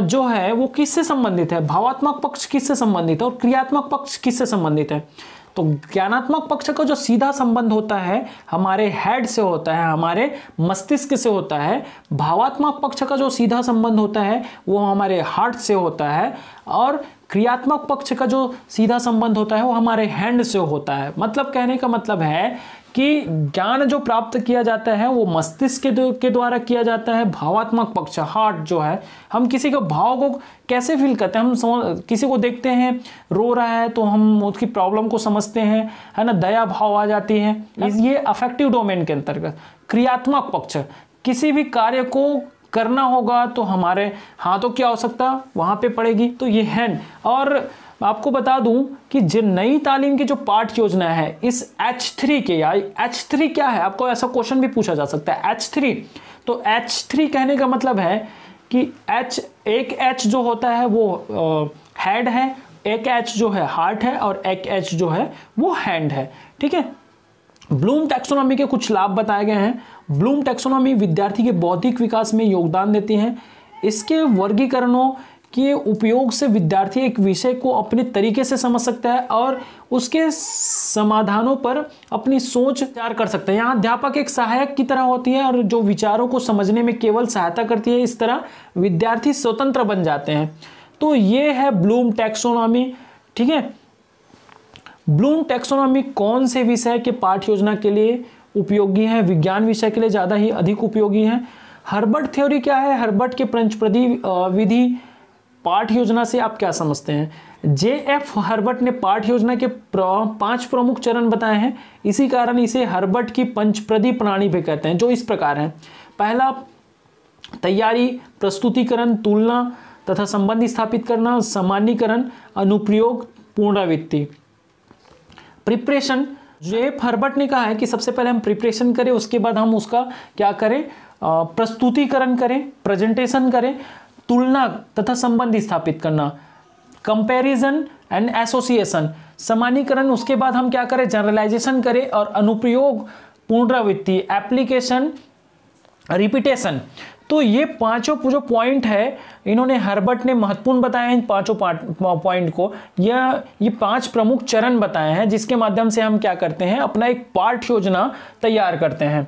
जो है, वो किससे संबंधित है? भावात्मक पक्ष किससे संबंधित है और क्रियात्मक पक्ष किससे संबंधित है? तो ज्ञानात्मक पक्ष का जो सीधा संबंध होता है, हमारे हेड से होता है, हमारे मस्तिष्क से होता है, भावात्मक पक्ष का जो सीधा संबंध होता है, वो हमारे हार्ट से होता है और क्रियात्मक पक्ष का जो सीधा संबंध होता है, वो हमारे हैंड से होता है। मतलब कहने का मतलब है कि ज्ञान जो प्राप्त किया जाता है वो मस्तिष्क के द्वारा किया जाता है भावात्मक पक्ष हार्ट जो है हम किसी के भाव को कैसे फील करते हैं? हम किसी को देखते हैं रो रहा है तो हम उसकी प्रॉब्लम को समझते हैं है ना? दया भाव आ जाती है। ये अफेक्टिव डोमेन के अंतर्गत क्रियात्मक पक्ष किसी भी कार्य को करना होगा तो हमारे हाथों की आवश्यकता वहाँ पे पड़ेगी तो ये हैंड और आपको बता दूँ कि जो नई तालीम की जो पाठ योजना है, इस एच थ्री के या एच थ्री क्या है? आपको ऐसा क्वेश्चन भी पूछा जा सकता है एच थ्री तो एच थ्री कहने का मतलब है कि H, एक H जो होता है वो हेड है, एक एच जो है हार्ट है और एक एच जो है वो हैंड है, ठीक है? ब्लूम टैक्सोनॉमी के कुछ लाभ बताए गए हैं। ब्लूम टैक्सोनॉमी विद्यार्थी के बौद्धिक विकास में योगदान देती है। इसके वर्गीकरणों के उपयोग से विद्यार्थी एक विषय को अपने तरीके से समझ सकता है और उसके समाधानों पर अपनी सोच तैयार कर सकता है। यहाँ अध्यापक एक सहायक की तरह होती है और जो विचारों को समझने में केवल सहायता करती है, इस तरह विद्यार्थी स्वतंत्र बन जाते हैं। तो ये है ब्लूम टैक्सोनॉमी, ठीक है? ब्लूम टैक्सोनॉमी कौन से विषय के पाठ योजना के लिए उपयोगी है? विज्ञान विषय के लिए ज़्यादा ही अधिक उपयोगी है। हर्बर्ट थ्योरी क्या है? हर्बर्ट के पंचप्रदी विधि पाठ योजना से आप क्या समझते हैं? जे एफ़ हर्बर्ट ने पाठ योजना के पाँच प्रमुख चरण बताए हैं। इसी कारण इसे हर्बर्ट की पंचप्रदी प्रणाली भी कहते हैं, जो इस प्रकार है। पहला, तैयारी, प्रस्तुतिकरण, तुलना तथा संबंध स्थापित करना, सामान्यकरण, अनुप्रयोग, पुनरावृत्ति। प्रिपरेशन जेफ हर्बर्ट ने कहा है कि सबसे पहले हम प्रिपरेशन करें, उसके बाद हम उसका क्या करें? प्रस्तुतिकरण करें, प्रेजेंटेशन करें तुलना तथा संबंध स्थापित करना। कंपैरिजन एंड एसोसिएशन समानीकरण उसके बाद हम क्या करें? जनरलाइजेशन करें और अनुप्रयोग, पुनरावृत्ति एप्लीकेशन रिपीटेशन तो ये पाँचों जो पॉइंट है, इन्होंने हर्बर्ट ने महत्वपूर्ण बताए हैं पाँचों पॉइंट को। यह, ये पाँच प्रमुख चरण बताए हैं, जिसके माध्यम से हम क्या करते हैं? अपना एक पाठ योजना तैयार करते हैं।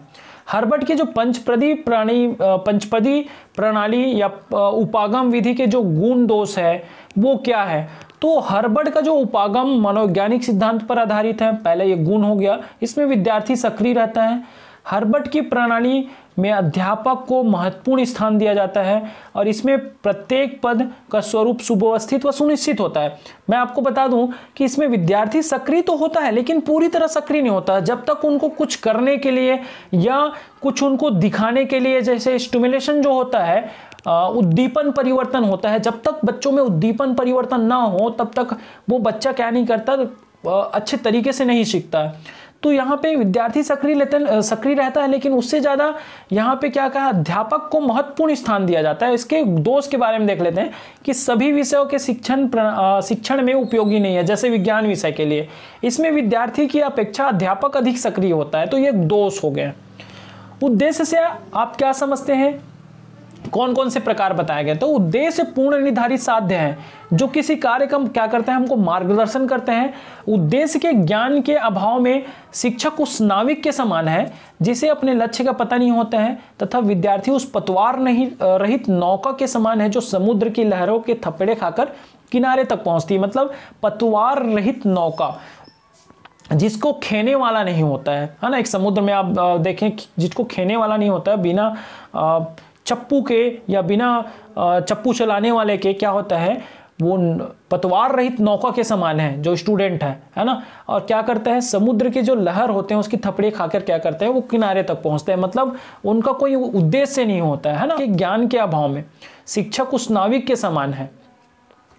हर्बर्ट के जो पंचपदी प्राणी पंचपदी प्रणाली या उपागम विधि के जो गुण दोष है, वो क्या है? तो हर्बर्ट का जो उपागम मनोवैज्ञानिक सिद्धांत पर आधारित है, पहले ये गुण हो गया, इसमें विद्यार्थी सक्रिय रहता है। हर्बर्ट की प्रणाली में अध्यापक को महत्वपूर्ण स्थान दिया जाता है और इसमें प्रत्येक पद का स्वरूप सुव्यवस्थित व सुनिश्चित होता है। मैं आपको बता दूँ कि इसमें विद्यार्थी सक्रिय तो होता है, लेकिन पूरी तरह सक्रिय नहीं होता। जब तक उनको कुछ करने के लिए या कुछ उनको दिखाने के लिए, जैसे स्टिमुलेशन जो होता है उद्दीपन परिवर्तन होता है, जब तक बच्चों में उद्दीपन परिवर्तन ना हो, तब तक वो बच्चा क्या नहीं करता अच्छे तरीके से नहीं सीखता। तो यहाँ पे विद्यार्थी सक्रिय लेते सक्रिय रहता है, लेकिन उससे ज़्यादा यहाँ पे क्या कहा, अध्यापक को महत्वपूर्ण स्थान दिया जाता है। इसके दोष के बारे में देख लेते हैं कि सभी विषयों के शिक्षण शिक्षण में उपयोगी नहीं है, जैसे विज्ञान विषय के लिए। इसमें विद्यार्थी की अपेक्षा अध्यापक अधिक सक्रिय होता है तो ये दोष हो गए उद्देश्य से आप क्या समझते हैं? कौन कौन से प्रकार बताए गए तो उद्देश्य पूर्ण निर्धारित साध्य है, जो किसी कार्य का क्या करते हैं? हमको मार्गदर्शन करते हैं। उद्देश्य के ज्ञान के अभाव में शिक्षक उस नाविक के समान है, जिसे अपने लक्ष्य का पता नहीं होता है, तथा विद्यार्थी उस पतवार नहीं, रहित नौका के समान है, जो समुद्र की लहरों के थप्पड़े खाकर किनारे तक पहुँचती है। मतलब पतवार रहित नौका, जिसको खेने वाला नहीं होता है। है ना? एक समुद्र में आप देखें जिसको खेने वाला नहीं होता है, बिना चप्पू के या बिना चप्पू चलाने वाले के क्या होता है, वो पतवार रहित नौका के समान है, जो स्टूडेंट है है ना? और क्या करते हैं, समुद्र के जो लहर होते हैं, उसकी थपड़ी खाकर क्या करते हैं, वो किनारे तक पहुँचते हैं। मतलब उनका कोई उद्देश्य नहीं होता है ना? कि ज्ञान के अभाव में। शिक्षक उस नाविक के समान है।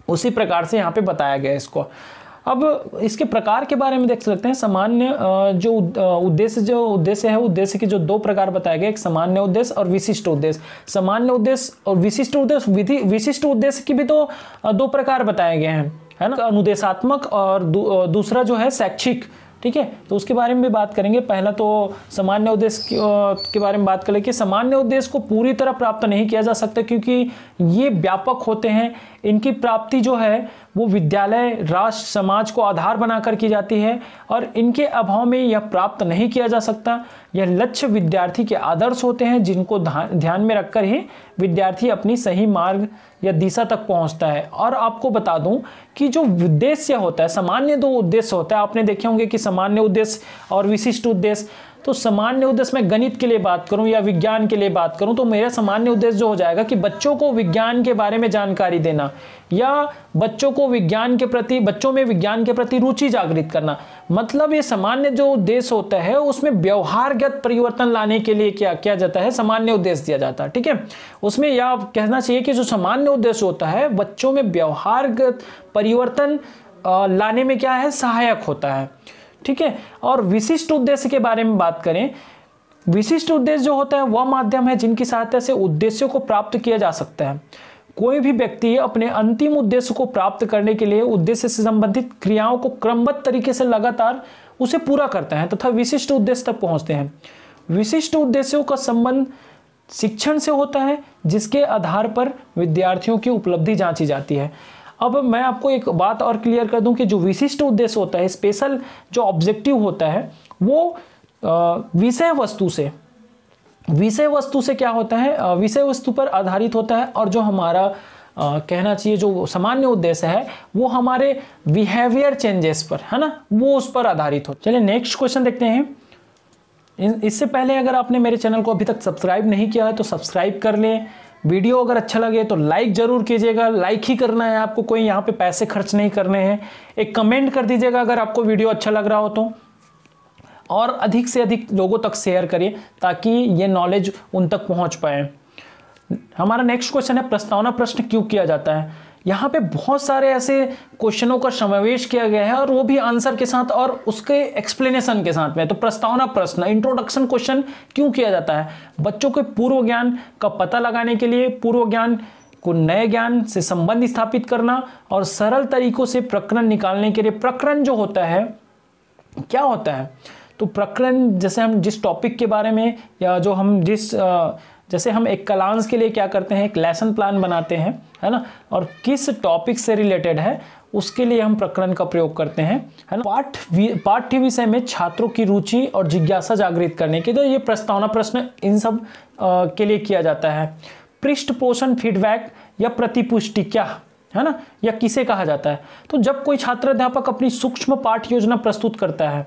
उसी प्रकार से यहाँ पे बताया गया इसको। अब इसके प्रकार के बारे में देख सकते हैं। सामान्य जो उद्देश्य जो उद्देश्य है, उद्देश्य के जो दो प्रकार बताए गए, एक सामान्य उद्देश्य और विशिष्ट उद्देश्य। सामान्य उद्देश्य और विशिष्ट उद्देश्य, विधि, विशिष्ट उद्देश्य की भी तो दो प्रकार बताए गए हैं, है ना? अनुदेशात्मक और दूसरा जो है शैक्षिक, ठीक है? तो उसके बारे में भी बात करेंगे। पहला तो सामान्य उद्देश्य के बारे में बात करें कि सामान्य उद्देश्य को पूरी तरह प्राप्त नहीं किया जा सकता क्योंकि ये व्यापक होते हैं। इनकी प्राप्ति जो है वो विद्यालय, राष्ट्र, समाज को आधार बनाकर की जाती है और इनके अभाव में यह प्राप्त नहीं किया जा सकता। यह लक्ष्य विद्यार्थी के आदर्श होते हैं, जिनको ध्यान में रखकर ही विद्यार्थी अपनी सही मार्ग या दिशा तक पहुँचता है। और आपको बता दूँ कि जो उद्देश्य होता है, सामान्य दो उद्देश्य होता है। आपने देखे होंगे कि सामान्य उद्देश्य और विशिष्ट उद्देश्य। तो सामान्य उद्देश्य मैं गणित के लिए बात करूँ या विज्ञान के लिए बात करूँ तो मेरा सामान्य उद्देश्य जो हो जाएगा कि बच्चों को विज्ञान के बारे में जानकारी देना या बच्चों को विज्ञान के प्रति, बच्चों में विज्ञान के प्रति रुचि जागृत करना। मतलब ये सामान्य जो उद्देश्य होता है, उसमें व्यवहारगत परिवर्तन लाने के लिए क्या, किया जाता है? सामान्य उद्देश्य दिया जाता है, ठीक है? उसमें यह कहना चाहिए कि जो सामान्य उद्देश्य होता है, बच्चों में व्यवहारगत परिवर्तन लाने में क्या है? सहायक होता है। ठीक है? और विशिष्ट उद्देश्य के बारे में बात करें, विशिष्ट उद्देश्य जो होता है, वह माध्यम है जिनकी सहायता से उद्देश्यों को प्राप्त किया जा सकता है। कोई भी व्यक्ति अपने अंतिम उद्देश्य को प्राप्त करने के लिए उद्देश्य से संबंधित क्रियाओं को क्रमबद्ध तरीके से लगातार उसे पूरा करता है, तथा विशिष्ट उद्देश्य तक पहुँचते हैं। विशिष्ट उद्देश्यों का संबंध शिक्षण से होता है, जिसके आधार पर विद्यार्थियों की उपलब्धि जांची जाती है। अब मैं आपको एक बात और क्लियर कर दूँ कि जो विशिष्ट उद्देश्य होता है स्पेशल जो ऑब्जेक्टिव होता है वो विषय वस्तु से। विषय वस्तु से क्या होता है? विषय वस्तु पर आधारित होता है और जो हमारा आ, कहना चाहिए जो सामान्य उद्देश्य है वो हमारे बिहेवियर चेंजेस पर है ना? वो उस पर आधारित हो। चलिए नेक्स्ट क्वेश्चन देखते हैं। इससे पहले अगर आपने मेरे चैनल को अभी तक सब्सक्राइब नहीं किया है तो सब्सक्राइब कर लें। वीडियो अगर अच्छा लगे तो लाइक ज़रूर कीजिएगा। लाइक ही करना है आपको, कोई यहाँ पे पैसे खर्च नहीं करने हैं। एक कमेंट कर दीजिएगा अगर आपको वीडियो अच्छा लग रहा हो तो। और अधिक से अधिक लोगों तक शेयर करिए ताकि ये नॉलेज उन तक पहुँच पाए। हमारा नेक्स्ट क्वेश्चन है, प्रस्तावना प्रश्न क्यों किया जाता है? यहाँ पे बहुत सारे ऐसे क्वेश्चनों का समावेश किया गया है और वो भी आंसर के साथ और उसके एक्सप्लेनेशन के साथ में। तो प्रस्तावना प्रश्न इंट्रोडक्शन क्वेश्चन क्यों किया जाता है? बच्चों के पूर्व ज्ञान का पता लगाने के लिए, पूर्व ज्ञान को नए ज्ञान से संबंध स्थापित करना और सरल तरीकों से प्रकरण निकालने के लिए। प्रकरण जो होता है, क्या होता है? तो प्रकरण, जैसे हम जिस टॉपिक के बारे में या जो हम जिस जैसे हम एक कलांश के लिए क्या करते हैं एक लेसन प्लान बनाते हैं है ना? और किस टॉपिक से रिलेटेड है उसके लिए हम प्रकरण का प्रयोग करते हैं है ना? पाठ पाठ्य विषय में छात्रों की रुचि और जिज्ञासा जागृत करने के लिए तो ये प्रस्तावना प्रश्न इन सब आ, के लिए किया जाता है। पृष्ठ पोषण फीडबैक या प्रतिपुष्टि क्या है ना? या किसे कहा जाता है? तो जब कोई छात्र अध्यापक अपनी सूक्ष्म पाठ योजना प्रस्तुत करता है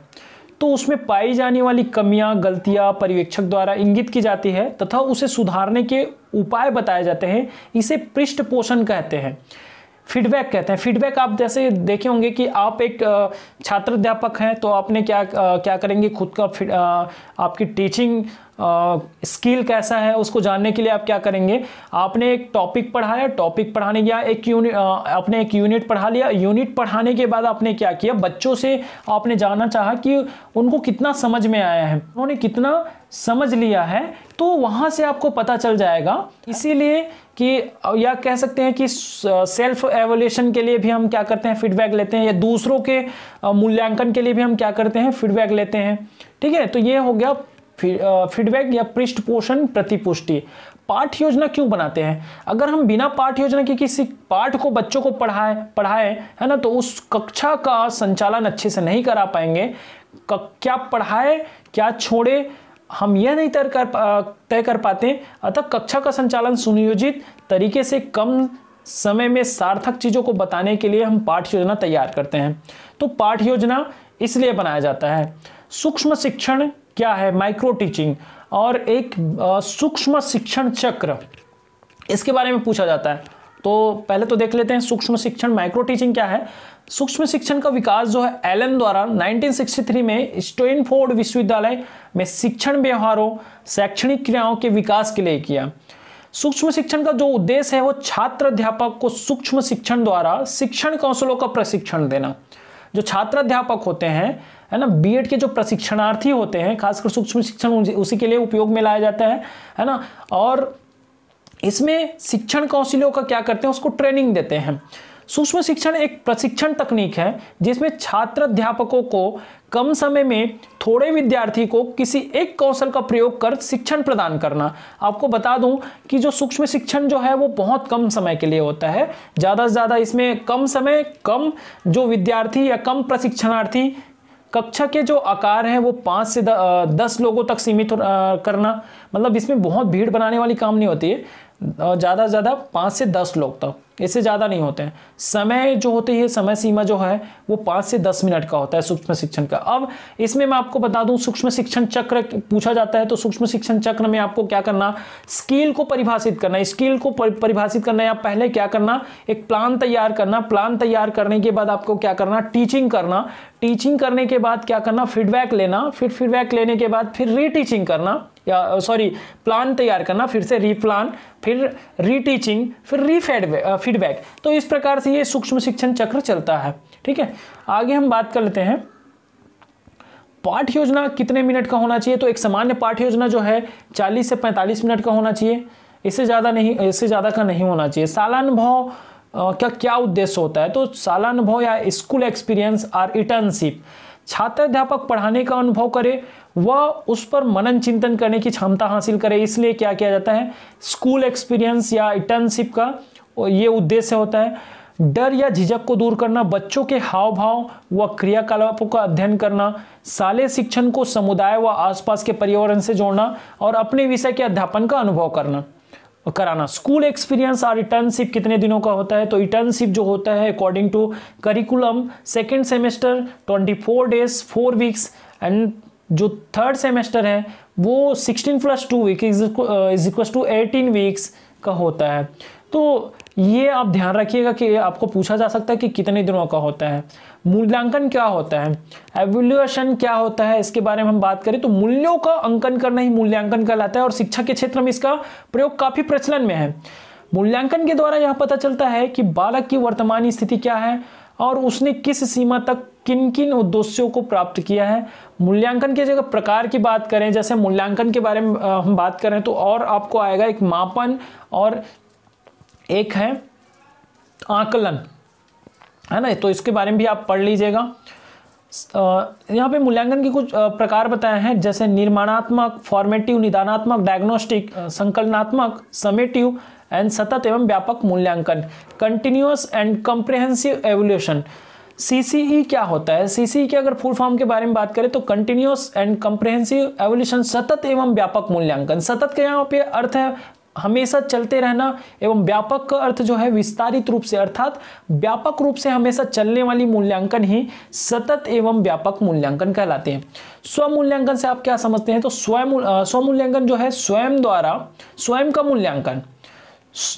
तो उसमें पाई जाने वाली कमियाँ, गलतियाँ पर्यवेक्षक द्वारा इंगित की जाती है तथा उसे सुधारने के उपाय बताए जाते हैं, इसे पृष्ठ पोषण कहते हैं। फीडबैक कहते हैं। फीडबैक आप जैसे देखे होंगे कि आप एक छात्र अध्यापक हैं तो आपने क्या क्या करेंगे? खुद का आपकी टीचिंग स्किल कैसा है, उसको जानने के लिए आप क्या करेंगे? आपने एक टॉपिक पढ़ाया, टॉपिक पढ़ाने गया, एक यूनिट आपने एक यूनिट पढ़ा लिया। यूनिट पढ़ाने के बाद आपने क्या किया? बच्चों से आपने जानना चाहा कि उनको कितना समझ में आया है। उन्होंने कितना समझ लिया है तो वहाँ से आपको पता चल जाएगा। इसीलिए कि या कह सकते हैं कि सेल्फ एवोल्यूशन के लिए भी हम क्या करते हैं? फीडबैक लेते हैं, या दूसरों के मूल्यांकन के लिए भी हम क्या करते हैं? फीडबैक लेते हैं। ठीक है? तो ये हो गया फीडबैक या पृष्ठ पोषण प्रतिपुष्टि। पाठ योजना क्यों बनाते हैं? अगर हम बिना पाठ योजना के किसी पाठ को, बच्चों को पढ़ाए पढ़ाए, है ना तो उस कक्षा का संचालन अच्छे से नहीं करा पाएँगे। क्या पढ़ाए, क्या छोड़े, हम यह नहीं तय कर तय कर पाते। अतः कक्षा का संचालन सुनियोजित तरीके से कम समय में सार्थक चीज़ों को बताने के लिए हम पाठ योजना तैयार करते हैं। तो पाठ योजना इसलिए बनाया जाता है। सूक्ष्म शिक्षण क्या है माइक्रो टीचिंग और एक सूक्ष्म शिक्षण चक्र, इसके बारे में पूछा जाता है। तो पहले तो देख लेते हैं सूक्ष्म शिक्षण माइक्रो टीचिंग क्या है? सूक्ष्म शिक्षण का विकास जो है एलन द्वारा 1963 में स्टोनफोर्ड विश्वविद्यालय में शिक्षण व्यवहारों, शैक्षणिक क्रियाओं के विकास के लिए किया। सूक्ष्म शिक्षण का जो उद्देश्य है, वो छात्र अध्यापक को सूक्ष्म शिक्षण द्वारा शिक्षण कौशलों का प्रशिक्षण देना। जो छात्र अध्यापक होते हैं है ना? बीएड के जो प्रशिक्षणार्थी होते हैं, खासकर सूक्ष्म शिक्षण उसी के लिए उपयोग में लाया जाता है है ना? और इसमें शिक्षण कौशलों का क्या करते हैं? उसको ट्रेनिंग देते हैं। सूक्ष्म शिक्षण एक प्रशिक्षण तकनीक है, जिसमें छात्र अध्यापकों को कम समय में थोड़े विद्यार्थी को किसी एक कौशल का प्रयोग कर शिक्षण प्रदान करना। आपको बता दूँ कि जो सूक्ष्म शिक्षण जो है, वो बहुत कम समय के लिए होता है। ज़्यादा से ज़्यादा इसमें कम समय, कम जो विद्यार्थी या कम प्रशिक्षणार्थी कक्षा के जो आकार हैं, वो पाँच से दस लोगों तक सीमित करना मतलब इसमें बहुत भीड़ बनाने वाली काम नहीं होती है। ज़्यादा से ज़्यादा पाँच से दस लोग तक। इससे ज़्यादा नहीं होते हैं। समय जो होती है समय सीमा जो है, वो पाँच से दस मिनट का होता है सूक्ष्म शिक्षण का। अब इसमें मैं आपको बता दूँ, सूक्ष्म शिक्षण चक्र पूछा जाता है तो सूक्ष्म शिक्षण चक्र में आपको क्या करना, स्किल को परिभाषित करना, स्किल को परिभाषित करना, या पहले क्या करना, एक प्लान तैयार करना। प्लान तैयार करने के बाद आपको क्या करना, टीचिंग करना। टीचिंग करने के बाद क्या करना, फीडबैक लेना। फिर फीडबैक लेने के बाद फिर रीटीचिंग करना। या सॉरी प्लान तैयार करना, फिर से रीप्लान फिर रीटीचिंग फिर रीफेड फीडबैक तो इस प्रकार से ये सूक्ष्म शिक्षण चक्र चलता है, ठीक है? आगे हम बात कर लेते हैं। पाठ योजना कितने मिनट का होना चाहिए? तो एक सामान्य पाठ योजना जो है 40 से 45 मिनट का होना चाहिए। इससे ज़्यादा नहीं, इससे ज़्यादा का नहीं होना चाहिए। सालानुभव का क्या उद्देश्य होता है? तो सालानुभव या स्कूल एक्सपीरियंस आर इंटर्नशिप छात्र अध्यापक पढ़ाने का अनुभव करे वह उस पर मनन चिंतन करने की क्षमता हासिल करे। इसलिए क्या किया जाता है? स्कूल एक्सपीरियंस या इंटर्नशिप का ये उद्देश्य होता है, डर या झिझक को दूर करना, बच्चों के हाव भाव व क्रियाकलापों का अध्ययन करना साले शिक्षण को समुदाय व आसपास के पर्यावरण से जोड़ना और अपने विषय के अध्यापन का अनुभव करना, कराना। स्कूल एक्सपीरियंस और इंटर्नशिप कितने दिनों का होता है? तो इंटर्नशिप जो होता है according to curriculum second semester 24 days four weeks and जो थर्ड सेमेस्टर है, वो 16 plus two week is equal to eighteen weeks का होता है। तो ये आप ध्यान रखिएगा कि आपको पूछा जा सकता है कि कितने दिनों का होता है। मूल्यांकन क्या होता है? एवल्यूएशन क्या होता है? इसके बारे में हम बात करें तो मूल्यों का अंकन करना ही मूल्यांकन कहलाता है और शिक्षा के क्षेत्र में इसका प्रयोग काफ़ी प्रचलन में है। मूल्यांकन के द्वारा यह पता चलता है कि बालक की वर्तमान स्थिति क्या है? और उसने किस सीमा तक किन किन उद्देश्यों को प्राप्त किया है? मूल्यांकन के जगह प्रकार की बात करें, जैसे मूल्यांकन के बारे में हम बात करें तो और आपको आएगा एक मापन और एक है आकलन, है ना? तो इसके बारे में भी आप पढ़ लीजिएगा। यहाँ पे मूल्यांकन के कुछ प्रकार बताए हैं, जैसे निर्माणात्मक, फॉर्मेटिव, निदानात्मक, डायग्नोस्टिक संकलनात्मक, समेटिव एंड सतत एवं व्यापक मूल्यांकन continuous and comprehensive evaluation CCE क्या होता है? सीसीई के अगर फुल फॉर्म के बारे में बात करें तो कंटिन्यूस एंड कंप्रिहेंसिव एवोल्यूशन सतत एवं व्यापक मूल्यांकन। सतत के यहाँ पे अर्थ है, हमेशा चलते रहना एवं व्यापक का अर्थ जो है विस्तारित रूप से, अर्थात व्यापक रूप से हमेशा चलने वाली मूल्यांकन ही सतत एवं व्यापक मूल्यांकन कहलाते हैं। स्व मूल्यांकन से आप क्या समझते हैं? तो स्वयं स्व मूल्यांकन जो है स्वयं द्वारा, स्वयं का मूल्यांकन।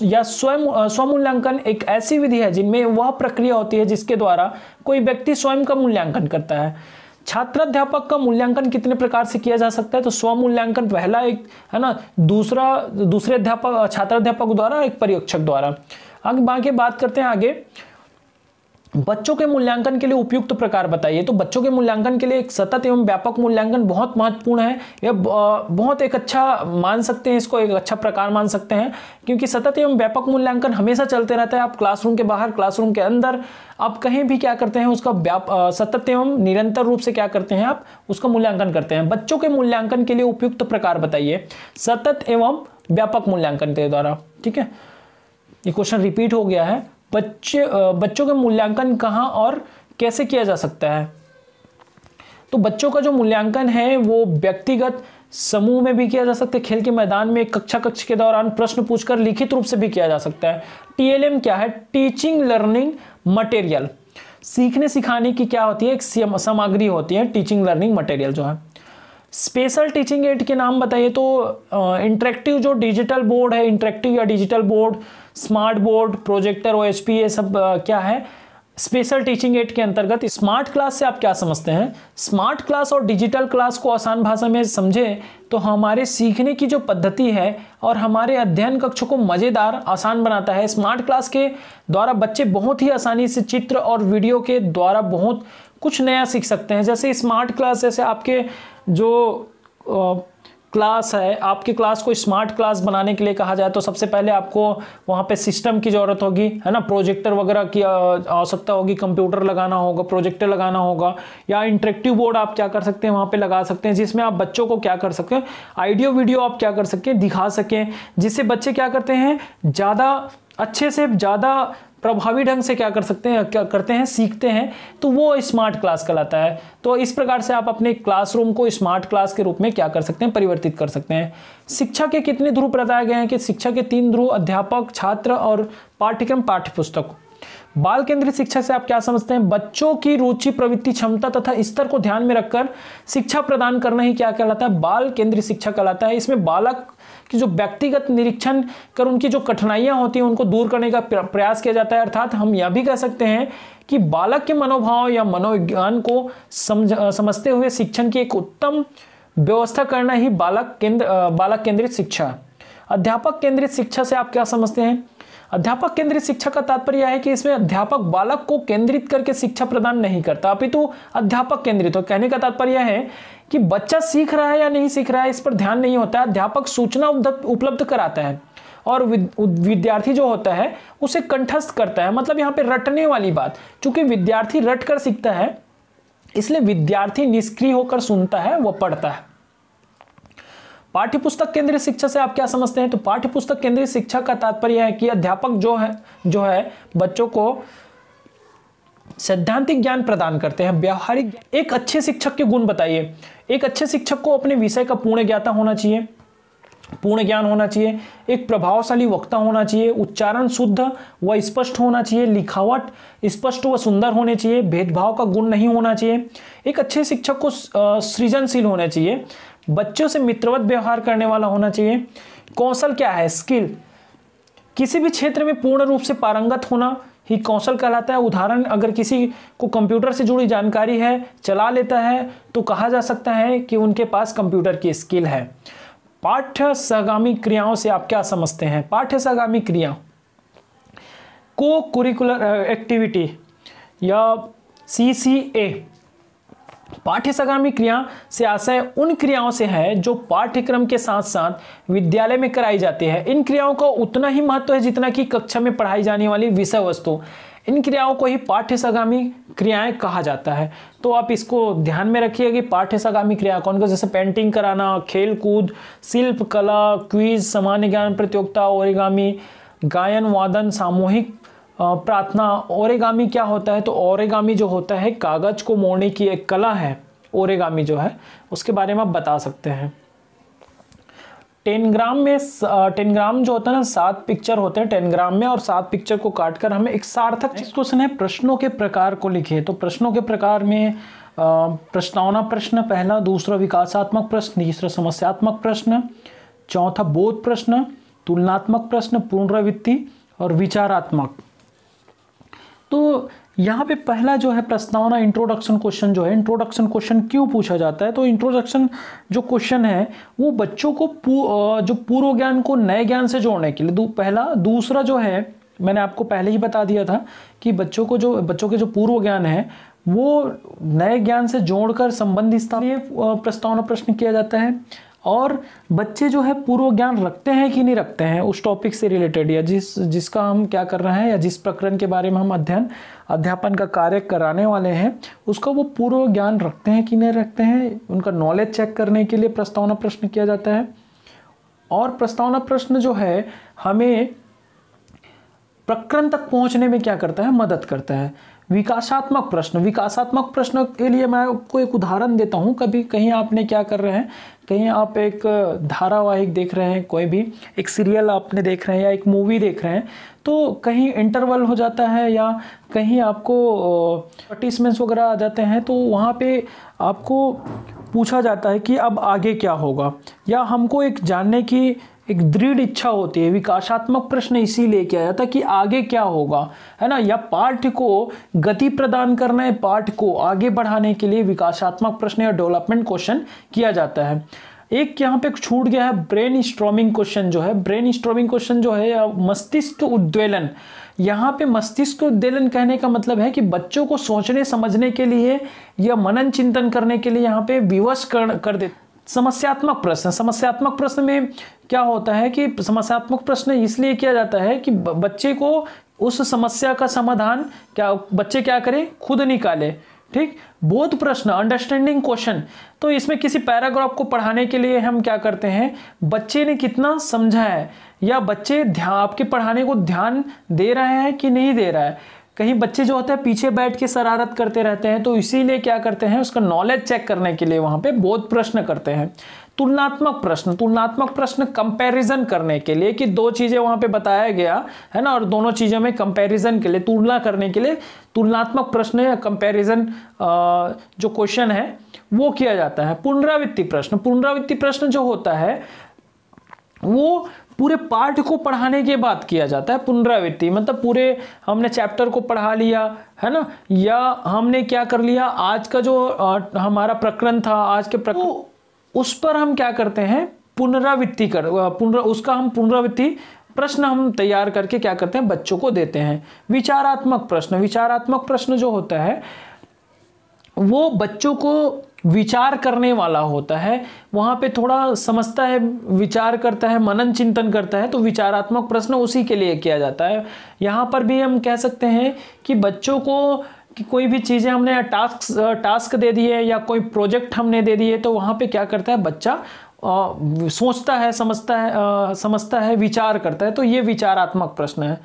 या स्वयं स्वमूल्यांकन एक ऐसी विधि है जिनमें वह प्रक्रिया होती है जिसके द्वारा कोई व्यक्ति स्वयं का मूल्यांकन करता है। छात्राध्यापक का मूल्यांकन कितने प्रकार से किया जा सकता है? तो स्व मूल्यांकन पहला एक, है ना, दूसरा, दूसरे अध्यापक, छात्राध्यापक द्वारा, एक परीक्षक द्वारा। आगे, बाकी बात करते हैं आगे। बच्चों के मूल्यांकन के लिए उपयुक्त प्रकार बताइए। तो बच्चों के मूल्यांकन के लिए एक सतत एवं व्यापक मूल्यांकन बहुत महत्वपूर्ण है। यह बहुत एक अच्छा मान सकते हैं इसको, एक अच्छा प्रकार मान सकते हैं। क्योंकि सतत एवं व्यापक मूल्यांकन हमेशा चलते रहता है। आप क्लासरूम के बाहर, क्लासरूम के अंदर आप कहीं भी क्या करते हैं, उसका सतत एवं निरंतर रूप से क्या करते हैं आप, उसका मूल्यांकन करते हैं। बच्चों के मूल्यांकन के लिए उपयुक्त प्रकार बताइए। सतत एवं व्यापक मूल्यांकन के द्वारा, ठीक है? ये क्वेश्चन रिपीट हो गया है। बच्चे बच्चों का मूल्यांकन कहाँ और कैसे किया जा सकता है? तो बच्चों का जो मूल्यांकन है, वो व्यक्तिगत समूह में भी किया जा सकता है, खेल के मैदान में कक्षा कक्ष के दौरान प्रश्न पूछकर लिखित रूप से भी किया जा सकता है। टीएलएम क्या है? Teaching learning material. सीखने सिखाने की क्या होती है? एक सामग्री होती है, टीचिंग लर्निंग मटेरियल जो है। स्पेशल टीचिंग एड के नाम बताइए तो इंटरेक्टिव जो डिजिटल बोर्ड है, इंटरेक्टिव या digital board smart board projector ओ ये सब आ, क्या है? स्पेशल टीचिंग एड के अंतर्गत स्मार्ट क्लास से आप क्या समझते हैं? स्मार्ट क्लास और डिजिटल क्लास को आसान भाषा में समझे तो हमारे सीखने की जो पद्धति है और हमारे अध्ययन कक्ष को मज़ेदार आसान बनाता है। स्मार्ट क्लास के द्वारा बच्चे बहुत ही आसानी से चित्र और वीडियो के द्वारा बहुत कुछ नया सीख सकते हैं। जैसे स्मार्ट क्लास जैसे आपके जो क्लास है, आपकी क्लास को स्मार्ट क्लास बनाने के लिए कहा जाए तो सबसे पहले आपको वहाँ पे सिस्टम की ज़रूरत होगी, है ना? प्रोजेक्टर वगैरह की आवश्यकता होगी कंप्यूटर लगाना होगा प्रोजेक्टर लगाना होगा, या इंटरेक्टिव बोर्ड आप क्या कर सकते हैं, वहाँ पे लगा सकते हैं, जिसमें आप बच्चों को क्या कर सकते हैं आइडियो वीडियो आप क्या कर सकें दिखा सकें, जिससे बच्चे क्या करते हैं, ज़्यादा अच्छे से, ज़्यादा प्रभावी ढंग से क्या कर सकते हैं, क्या करते हैं, सीखते हैं तो वो स्मार्ट क्लास कहलाता है। तो इस प्रकार से आप अपने क्लासरूम को स्मार्ट क्लास के रूप में क्या कर सकते हैं, परिवर्तित कर सकते हैं। शिक्षा के कितने ध्रुव बताए गए हैं कि शिक्षा के तीन ध्रुव, अध्यापक, छात्र और पाठ्यक्रम, पाठ्यपुस्तक। बाल केंद्रित शिक्षा से आप क्या समझते हैं? बच्चों की रुचि, प्रवृत्ति, क्षमता तथा स्तर को ध्यान में रखकर शिक्षा प्रदान करना ही क्या कहलाता है? बाल केंद्रित शिक्षा कहलाता है। इसमें बालक की जो व्यक्तिगत निरीक्षण कर उनकी जो कठिनाइयाँ होती हैं, उनको दूर करने का प्रयास किया जाता है। अर्थात हम यह भी कह सकते हैं कि बालक के मनोभाव या मनोविज्ञान को समझ समझते हुए शिक्षण की एक उत्तम व्यवस्था करना ही बालक केंद्र बालक केंद्रित शिक्षा अध्यापक केंद्रित शिक्षा से आप क्या समझते हैं? अध्यापक केंद्रित शिक्षा का तात्पर्य है कि इसमें अध्यापक बालक को केंद्रित करके शिक्षा प्रदान नहीं करता। अपितु अध्यापक केंद्रित हो। कहने का तात्पर्य है कि बच्चा सीख रहा है या नहीं सीख रहा है, इस पर ध्यान नहीं होता। अध्यापक सूचना उपलब्ध कराता है और विद्यार्थी जो होता है, उसे कंठस्थ करता है। मतलब यहाँ पे रटने वाली बात, चूँकि विद्यार्थी रट कर सीखता है, इसलिए विद्यार्थी निष्क्रिय होकर सुनता है, वह पढ़ता है। पाठ्यपुस्तक केंद्रीय शिक्षा से आप क्या समझते हैं? तो पाठ्यपुस्तक केंद्रीय शिक्षा का तात्पर्य है कि अध्यापक जो है जो है, बच्चों को सैद्धांतिक ज्ञान प्रदान करते हैं। व्यवहारिक एक अच्छे शिक्षक के गुण बताइए। एक अच्छे शिक्षक को अपने विषय का पूर्ण ज्ञाता होना चाहिए। पूर्ण ज्ञान होना चाहिए। एक प्रभावशाली वक्ता होना चाहिए। उच्चारण शुद्ध व स्पष्ट होना चाहिए। लिखावट स्पष्ट व सुंदर होने चाहिए। भेदभाव का गुण नहीं होना चाहिए। एक अच्छे शिक्षक को सृजनशील होना चाहिए। बच्चों से मित्रवत व्यवहार करने वाला होना चाहिए। कौशल क्या है? स्किल किसी भी क्षेत्र में पूर्ण रूप से पारंगत होना ही कौशल कहलाता है। उदाहरण, अगर किसी को कंप्यूटर से जुड़ी जानकारी है, चला लेता है तो कहा जा सकता है कि उनके पास कंप्यूटर की स्किल है। पाठ्य सहगामी क्रियाओं से आप क्या समझते हैं? पाठ्य सहगामी क्रिया। को कुरिकुलर एक्टिविटी या सी सी ए पाठ्य सगामी क्रिया से आशय उन क्रियाओं से है जो पाठ्यक्रम के साथ साथ विद्यालय में कराई जाती है। इन क्रियाओं का उतना ही महत्व है जितना कि कक्षा में पढ़ाई जाने वाली विषय वस्तु। इन क्रियाओं को ही पाठ्य सगामी क्रियाएँ कहा जाता है। तो आप इसको ध्यान में रखिए कि पाठ्य सगामी क्रिया कौन कौन जैसे पेंटिंग कराना खेल कूद शिल्प, कला, क्विज, सामान्य ज्ञान प्रतियोगिता, ओरिगामी, गायन, वादन, सामूहिक प्रार्थना ओरेगामी क्या होता है? तो ओरेगामी जो होता है कागज़ को मोड़ने की एक कला है ओरेगामी जो है उसके बारे में आप बता सकते हैं। टेन ग्राम में टेन ग्राम जो होता है ना सात पिक्चर होते हैं टेन ग्राम में और सात पिक्चर को काट कर हमें एक सार्थक चीज़ क्वेश्चन है प्रश्नों के प्रकार को लिखे। तो प्रश्नों के प्रकार में प्रश्नावना प्रश्न पहला दूसरा विकासात्मक प्रश्न तीसरा समस्यात्मक प्रश्न चौथा बोध प्रश्न तुलनात्मक प्रश्न पुनरावृत्ति और विचारात्मक। तो यहाँ पे पहला जो है प्रस्तावना इंट्रोडक्शन क्वेश्चन जो है इंट्रोडक्शन क्वेश्चन क्यों पूछा जाता है? तो इंट्रोडक्शन जो क्वेश्चन है वो बच्चों को पू, जो पूर्व ज्ञान को नए ज्ञान से जोड़ने के लिए दू, पहला दूसरा जो है मैंने आपको पहले ही बता दिया था कि बच्चों को जो बच्चों के जो पूर्व ज्ञान है वो नए ज्ञान से जोड़कर संबंधित प्रस्तावना प्रश्न किया जाता है। और बच्चे जो है पूर्व ज्ञान रखते हैं कि नहीं रखते हैं उस टॉपिक से रिलेटेड या जिस, जिसका हम क्या कर रहे हैं, या जिस प्रकरण के बारे में हम अध्ययन, अध्यापन का कार्य कराने वाले हैं, उसका वो पूर्व ज्ञान रखते हैं कि नहीं रखते हैं? उनका नॉलेज चेक करने के लिए प्रस्तावना प्रश्न किया जाता है। और प्रस्तावना प्रश्न जो है, हमें प्रकरण तक पहुँचने में क्या करता है? मदद करता है। विकासात्मक प्रश्न विकासात्मक प्रश्न के लिए मैं आपको एक उदाहरण देता हूँ। कभी कहीं आपने क्या कर रहे हैं, कहीं आप एक धारावाहिक देख रहे हैं, कोई भी एक सीरियल आपने देख रहे हैं या एक मूवी देख रहे हैं तो कहीं इंटरवल हो जाता है या कहीं आपको एडवर्टीजमेंट्स वगैरह आ जाते हैं तो वहाँ पे आपको पूछा जाता है कि अब आगे क्या होगा। या हमको एक जानने की एक दृढ़ इच्छा होती है, विकासात्मक प्रश्न इसी इसीलिए किया जाता कि आगे क्या होगा, है ना? या पाठ को गति प्रदान करना है, पाठ को आगे बढ़ाने के लिए विकासात्मक प्रश्न या डेवलपमेंट क्वेश्चन किया जाता है। एक यहाँ पे छूट गया है ब्रेन स्ट्रॉमिंग क्वेश्चन जो है। ब्रेन स्ट्रॉमिंग क्वेश्चन जो है मस्तिष्क उद्वेलन। यहाँ पे मस्तिष्क उद्वेलन कहने का मतलब है कि बच्चों को सोचने, समझने के लिए या मनन, चिंतन करने के लिए यहाँ पे विवश कर कर दे, समस्यात्मक प्रश्न। समस्यात्मक प्रश्न में क्या होता है कि समस्यात्मक प्रश्न इसलिए किया जाता है कि बच्चे को उस समस्या का समाधान क्या, बच्चे क्या करें? खुद निकाले। ठीक? बोध प्रश्न अंडरस्टैंडिंग क्वेश्चन तो इसमें किसी पैराग्राफ को पढ़ाने के लिए हम क्या करते हैं? बच्चे ने कितना समझा है? या बच्चे ध्यान आपके पढ़ाने को ध्यान दे रहे हैं कि नहीं दे रहा है? कहीं बच्चे जो होते हैं पीछे बैठ के शरारत करते रहते हैं तो इसीलिए क्या करते हैं, उसका नॉलेज चेक करने के लिए वहाँ पे बहुत प्रश्न करते हैं। तुलनात्मक प्रश्न तुलनात्मक प्रश्न कंपैरिजन करने के लिए कि दो चीज़ें वहाँ पे बताया गया, है ना, और दोनों चीज़ों में कंपैरिजन के लिए, तुलना करने के लिए तुलनात्मक प्रश्न या कंपैरिजन जो क्वेश्चन है, वो किया जाता है। पुनरावृत्ति प्रश्न पुनरावृत्ति प्रश्न जो होता है, वो पूरे पाठ को पढ़ाने के बाद किया जाता है पुनरावृत्ति। मतलब पूरे हमने चैप्टर को पढ़ा लिया है ना? या हमने क्या कर लिया? आज का जो आ, हमारा प्रकरण था आज के प्रकरण तो उस पर हम क्या करते हैं? पुनरावृत्ति कर पुनरा उसका हम पुनरावृत्ति प्रश्न हम तैयार करके क्या करते हैं? बच्चों को देते हैं। विचारात्मक प्रश्न विचारात्मक प्रश्न जो होता है वो बच्चों को विचार करने वाला होता है वहाँ पे थोड़ा समझता है विचार करता है मनन चिंतन करता है तो विचारात्मक प्रश्न उसी के लिए किया जाता है। यहाँ पर भी हम कह सकते हैं कि बच्चों को कि कोई भी चीज़ें हमने टास्क टास्क दे दिए या कोई प्रोजेक्ट हमने दे दिए तो वहाँ पे क्या करता है बच्चा आ, सोचता है समझता है आ, समझता है विचार करता है तो ये विचारात्मक प्रश्न है।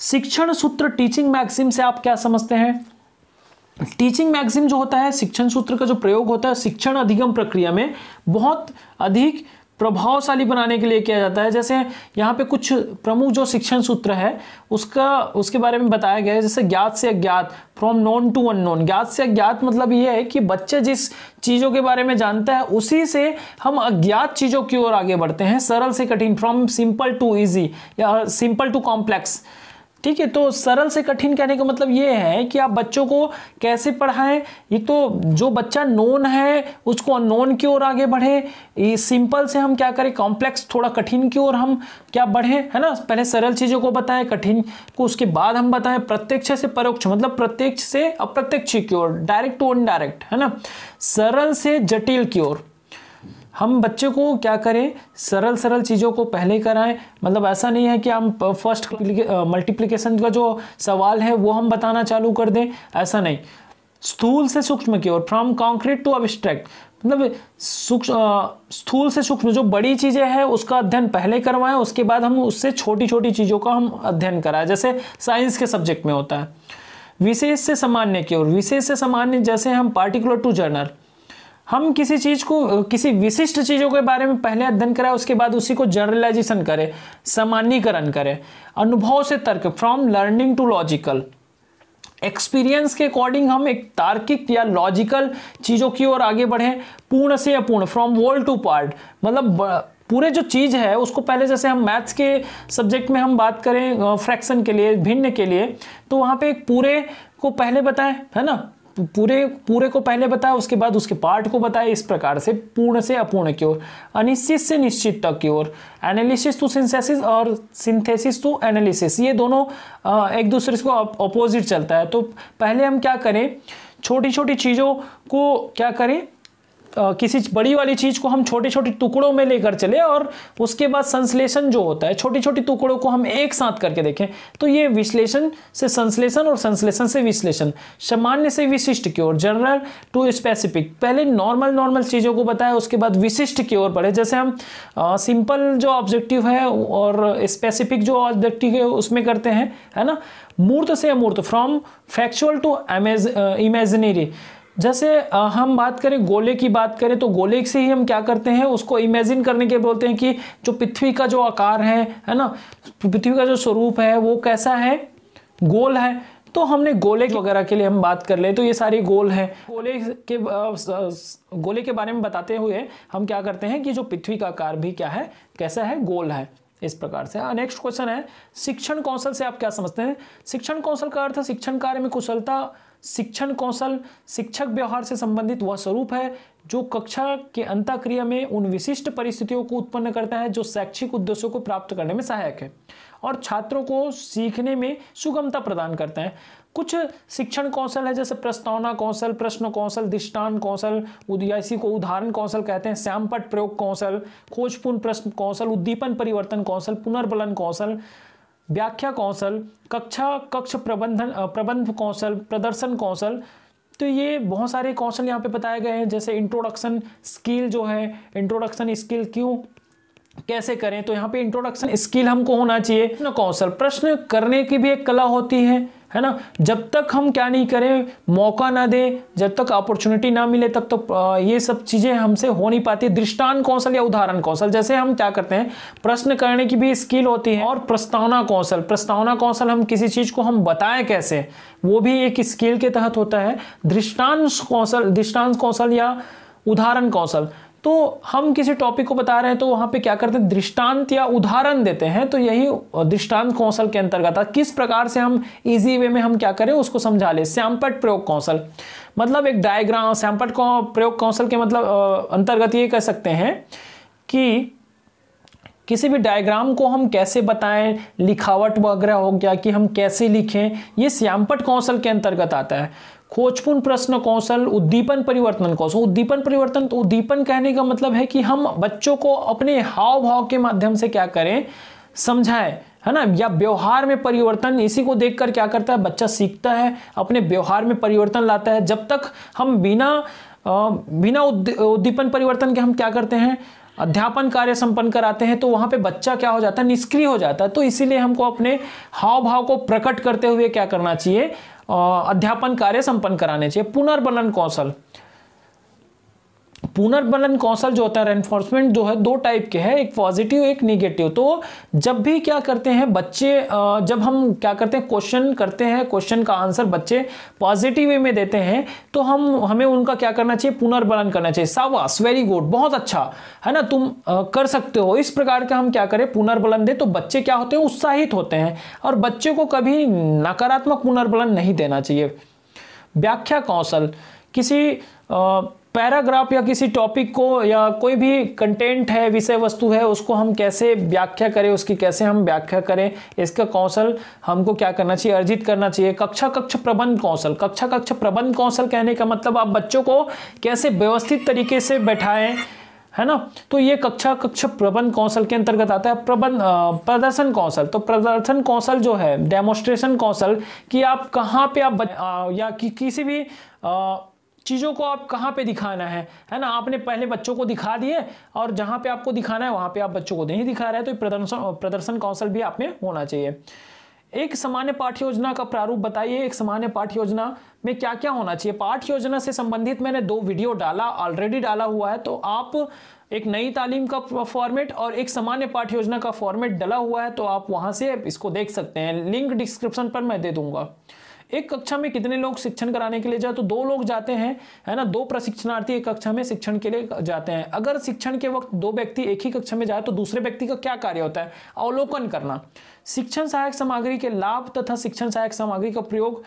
शिक्षण सूत्र टीचिंग मैक्सिम से आप क्या समझते हैं? टीचिंग मैक्सिम जो होता है, शिक्षण सूत्र का जो प्रयोग होता है, शिक्षण अधिगम प्रक्रिया में बहुत अधिक प्रभावशाली बनाने के लिए किया जाता है। जैसे यहाँ पे कुछ प्रमुख जो शिक्षण सूत्र है, उसका, उसके बारे में बताया गया है, जैसे ज्ञात से अज्ञात फ्रॉम नॉन टू अननोन ज्ञात से अज्ञात मतलब ये है कि बच्चे जिस चीज़ों के बारे में जानता है, उसी से हम अज्ञात चीज़ों की ओर आगे बढ़ते हैं। सरल से कठिन फ्रॉम सिंपल टू ईजी या सिंपल टू कॉम्प्लेक्स ठीक है तो सरल से कठिन कहने का मतलब ये है कि आप बच्चों को कैसे पढ़ाएँ? ये तो जो बच्चा नोन है, उसको अननोन की ओर आगे बढ़े। ये सिंपल से हम क्या करें? कॉम्प्लेक्स थोड़ा कठिन की ओर हम क्या बढ़े, है ना? पहले सरल चीज़ों को बताएँ, कठिन को उसके बाद हम बताएँ। प्रत्यक्ष से परोक्ष मतलब प्रत्यक्ष से अप्रत्यक्ष की ओर डायरेक्ट टू अनडायरेक्ट है ना? सरल से जटिल की ओर। हम बच्चे को क्या करें? सरल सरल चीज़ों को पहले कराएँ। मतलब ऐसा नहीं है कि हम फ़र्स्ट मल्टीप्लिकेशन का जो सवाल है, वो हम बताना चालू कर दें। ऐसा नहीं। स्थूल से सूक्ष्म की ओर फ्रॉम कॉन्क्रीट टू अब्स्ट्रैक्ट मतलब सूक्ष्म स्थूल से सूक्ष्म जो बड़ी चीज़ें हैं, उसका अध्ययन पहले करवाएँ, उसके बाद हम उससे छोटी छोटी चीज़ों का हम अध्ययन कराएँ। जैसे साइंस के सब्जेक्ट में होता है। विशेष से सामान्य की ओर, विशेष से सामान्य जैसे हम पार्टिकुलर टू जर्नल हम किसी चीज़ को किसी विशिष्ट चीज़ों के बारे में पहले अध्ययन कराए, उसके बाद उसी को जनरलाइजेशन करें, सामान्यकरण करें। अनुभव से तर्क from learning to logical experience के अकॉर्डिंग हम एक तार्किक या लॉजिकल चीज़ों की ओर आगे बढ़ें, पूर्ण से अपूर्ण फ्रॉम वॉल टू पार्ट मतलब पूरे जो चीज़ है, उसको पहले जैसे हम मैथ्स के सब्जेक्ट में हम बात करें फ्रैक्शन के लिए, भिन्न के लिए तो वहाँ पे एक पूरे को पहले बताएँ, है ना? पूरे पूरे को पहले बताया, उसके बाद उसके पार्ट को बताया, इस प्रकार से पूर्ण से अपूर्ण की ओर, अनिश्चित से निश्चित तक की ओर एनालिसिस टू सिंथेसिस और सिंथेसिस टू एनालिसिस ये दोनों एक दूसरे को अपोजिट चलता है। तो पहले हम क्या करें? छोटी छोटी चीज़ों को क्या करें? किसी बड़ी वाली चीज़ को हम छोटे छोटे टुकड़ों में लेकर चले और उसके बाद संश्लेषण जो होता है छोटी छोटी टुकड़ों को हम एक साथ करके देखें तो ये विश्लेषण से संश्लेषण और संश्लेषण से विश्लेषण, सामान्य से विशिष्ट की ओर जनरल टू स्पेसिफिक पहले नॉर्मल नॉर्मल चीज़ों को बताया उसके बाद विशिष्ट की ओर बढ़े। जैसे हम सिंपल जो ऑब्जेक्टिव है और स्पेसिफिक जो ऑब्जेक्टिव है, उसमें करते हैं, है ना? मूर्त से अमूर्त फ्रॉम फैक्चुअल टू इमेजिनरी जैसे हम बात करें गोले की बात करें तो गोले से ही हम क्या करते हैं, उसको इमेजिन करने के बोलते हैं कि जो पृथ्वी का जो आकार है है ना? पृथ्वी का जो स्वरूप है, वो कैसा है? गोल है। तो हमने गोले वगैरह के लिए हम बात कर ले तो ये सारे गोल है। गोले के गोले के बारे में बताते हुए हम क्या करते हैं कि जो पृथ्वी का आकार भी क्या है, कैसा है? गोल है। इस प्रकार से। नेक्स्ट क्वेश्चन है, शिक्षण कौशल से आप क्या समझते हैं? शिक्षण कौशल का अर्थ शिक्षण कार्य में कुशलता शिक्षण कौशल, शिक्षक व्यवहार से संबंधित वह स्वरूप है, जो कक्षा के अंतक्रिया में उन विशिष्ट परिस्थितियों को उत्पन्न करता है, जो शैक्षिक उद्देश्यों को प्राप्त करने में सहायक है और छात्रों को सीखने में सुगमता प्रदान करता है। कुछ शिक्षण कौशल है, जैसे प्रस्तावना कौशल, प्रश्न कौशल दृष्टान कौशल, उदयासी को उदाहरण कौशल कहते हैं, श्यामपट प्रयोग कौशल, खोजपूर्ण प्रश्न कौशल, उद्दीपन परिवर्तन कौशल, पुनर्बलन कौशल व्याख्या कौशल, कक्षा, कक्ष प्रबंधन प्रबंध कौशल, प्रदर्शन कौशल। तो ये बहुत सारे कौशल यहाँ पे बताए गए हैं, जैसे इंट्रोडक्शन स्किल जो है इंट्रोडक्शन स्किल क्यों, कैसे करें? तो यहाँ पे इंट्रोडक्शन स्किल हमको होना चाहिए। ना कौशल, प्रश्न करने की भी एक कला होती है। है ना? जब तक हम क्या नहीं करें, मौका ना दें, जब तक अपॉर्चुनिटी ना मिले, तब तक तो ये सब चीज़ें हमसे हो नहीं पाती। दृष्टान कौशल या उदाहरण कौशल, जैसे हम क्या करते हैं, प्रश्न करने की भी स्किल होती है और प्रस्तावना कौशल। प्रस्तावना कौशल हम किसी चीज़ को हम बताएँ कैसे, वो भी एक स्किल के तहत होता है। दृष्टांश कौशल दृष्टांश कौशल या उदाहरण कौशल तो हम किसी टॉपिक को बता रहे हैं तो वहाँ पे क्या करते हैं? दृष्टांत या उदाहरण देते हैं। तो यही दृष्टांत कौशल के अंतर्गत किस प्रकार से हम इजी वे में हम क्या करें, उसको समझा ले। श्यामपट प्रयोग कौशल। मतलब एक डायग्राम श्यामपट प्रयोग कौशल के मतलब अंतर्गत ये कह सकते हैं कि किसी भी डायग्राम को हम कैसे बताएँ, लिखावट वगैरह हो गया कि हम कैसे लिखें, ये श्यामपट कौशल के अंतर्गत आता है। खोजपूर्ण प्रश्न कौशल, उद्दीपन परिवर्तन कौशल। उद्दीपन परिवर्तन तो उद्दीपन कहने का मतलब है कि हम बच्चों को अपने हाव भाव के माध्यम से क्या करें, समझाएँ, है ना? या व्यवहार में परिवर्तन, इसी को देखकर क्या करता है? बच्चा सीखता है, अपने व्यवहार में परिवर्तन लाता है। जब तक हम बिना बिना उद्दीपन परिवर्तन के हम क्या करते हैं? अध्यापन कार्य संपन्न कराते हैं तो वहाँ पे बच्चा क्या हो जाता है? निष्क्रिय हो जाता है। तो इसीलिए हमको अपने हाव भाव को प्रकट करते हुए क्या करना चाहिए? अध्यापन कार्य संपन्न कराने चाहिए। पुनर्बलन कौशल। पुनर्बलन कौशल जो होता है रेनफोर्समेंट जो है दो टाइप के हैं एक पॉजिटिव एक निगेटिव तो जब भी क्या करते हैं बच्चे जब हम क्या करते हैं क्वेश्चन करते हैं क्वेश्चन का आंसर बच्चे पॉजिटिव वे में देते हैं तो हम हमें उनका क्या करना चाहिए पुनर्बलन करना चाहिए। सावास वेरी गुड बहुत अच्छा। है ना? तुम आ, कर सकते हो। इस प्रकार का हम क्या करें पुनर्बलन दे तो बच्चे क्या होते हैं उत्साहित होते हैं। और बच्चे को कभी नकारात्मक पुनर्बलन नहीं देना चाहिए। व्याख्या कौशल किसी पैराग्राफ या किसी टॉपिक को या कोई भी कंटेंट है विषय वस्तु है उसको हम कैसे व्याख्या करें उसकी कैसे हम व्याख्या करें इसका कौशल हमको क्या करना चाहिए अर्जित करना चाहिए। कक्षा कक्ष प्रबंध कौशल। कक्षा कक्ष प्रबंध कौशल कहने का मतलब आप बच्चों को कैसे व्यवस्थित तरीके से बैठाएँ है ना? तो ये कक्षा कक्ष प्रबंध कौशल के अंतर्गत आता है। प्रबंध प्रदर्शन कौशल। तो प्रदर्शन कौशल जो है डेमोस्ट्रेशन कौशल कि आप कहाँ पे आप आ, या कि, किसी भी आ, चीज़ों को आप कहाँ पे दिखाना है? है ना? आपने पहले बच्चों को दिखा दिए और जहाँ पे आपको दिखाना है, वहाँ पे आप बच्चों को नहीं दिखा रहे तो प्रदर्शन प्रदर्शन कौशल भी आप में होना चाहिए। एक सामान्य पाठ्य योजना का प्रारूप बताइए। एक सामान्य पाठ्य योजना में क्या क्या होना चाहिए? पाठ्य योजना से संबंधित मैंने दो वीडियो डाला ऑलरेडी डाला हुआ है। तो आप एक नई तालीम का फॉर्मेट और एक सामान्य पाठ्य योजना का फॉर्मेट डला हुआ है। तो आप वहाँ से इसको देख सकते हैं। लिंक डिस्क्रिप्शन पर मैं दे दूँगा। एक कक्षा में कितने लोग शिक्षण कराने के लिए जाए तो दो लोग जाते हैं, है ना? दो प्रशिक्षणार्थी एक कक्षा में शिक्षण के लिए जाते हैं। अगर शिक्षण के वक्त दो व्यक्ति एक ही कक्षा में जाए तो दूसरे व्यक्ति का क्या कार्य होता है? अवलोकन करना। शिक्षण सहायक सामग्री के लाभ तथा शिक्षण सहायक सामग्री का प्रयोग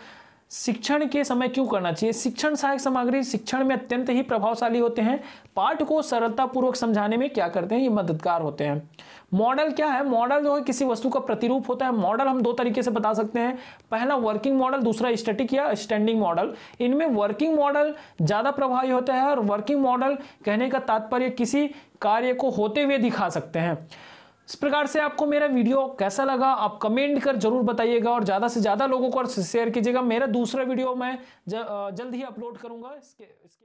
शिक्षण के समय क्यों करना चाहिए? शिक्षण सहायक सामग्री शिक्षण में अत्यंत ही प्रभावशाली होते हैं। पाठ को सरलतापूर्वक समझाने में क्या करते हैं? ये मददगार होते हैं। मॉडल क्या है? मॉडल जो है किसी वस्तु का प्रतिरूप होता है। मॉडल हम दो तरीके से बता सकते हैं। पहला वर्किंग मॉडल दूसरा स्टैटिक या स्टैंडिंग मॉडल इनमें वर्किंग मॉडल ज़्यादा प्रभावी होता है और वर्किंग मॉडल कहने का तात्पर्य किसी कार्य को होते हुए दिखा सकते हैं। इस प्रकार से आपको मेरा वीडियो कैसा लगा, आप कमेंट कर ज़रूर बताइएगा और ज़्यादा से ज़्यादा लोगों को शेयर कीजिएगा। मेरा दूसरा वीडियो मैं जल्द ही अपलोड करूँगा। इसके इसके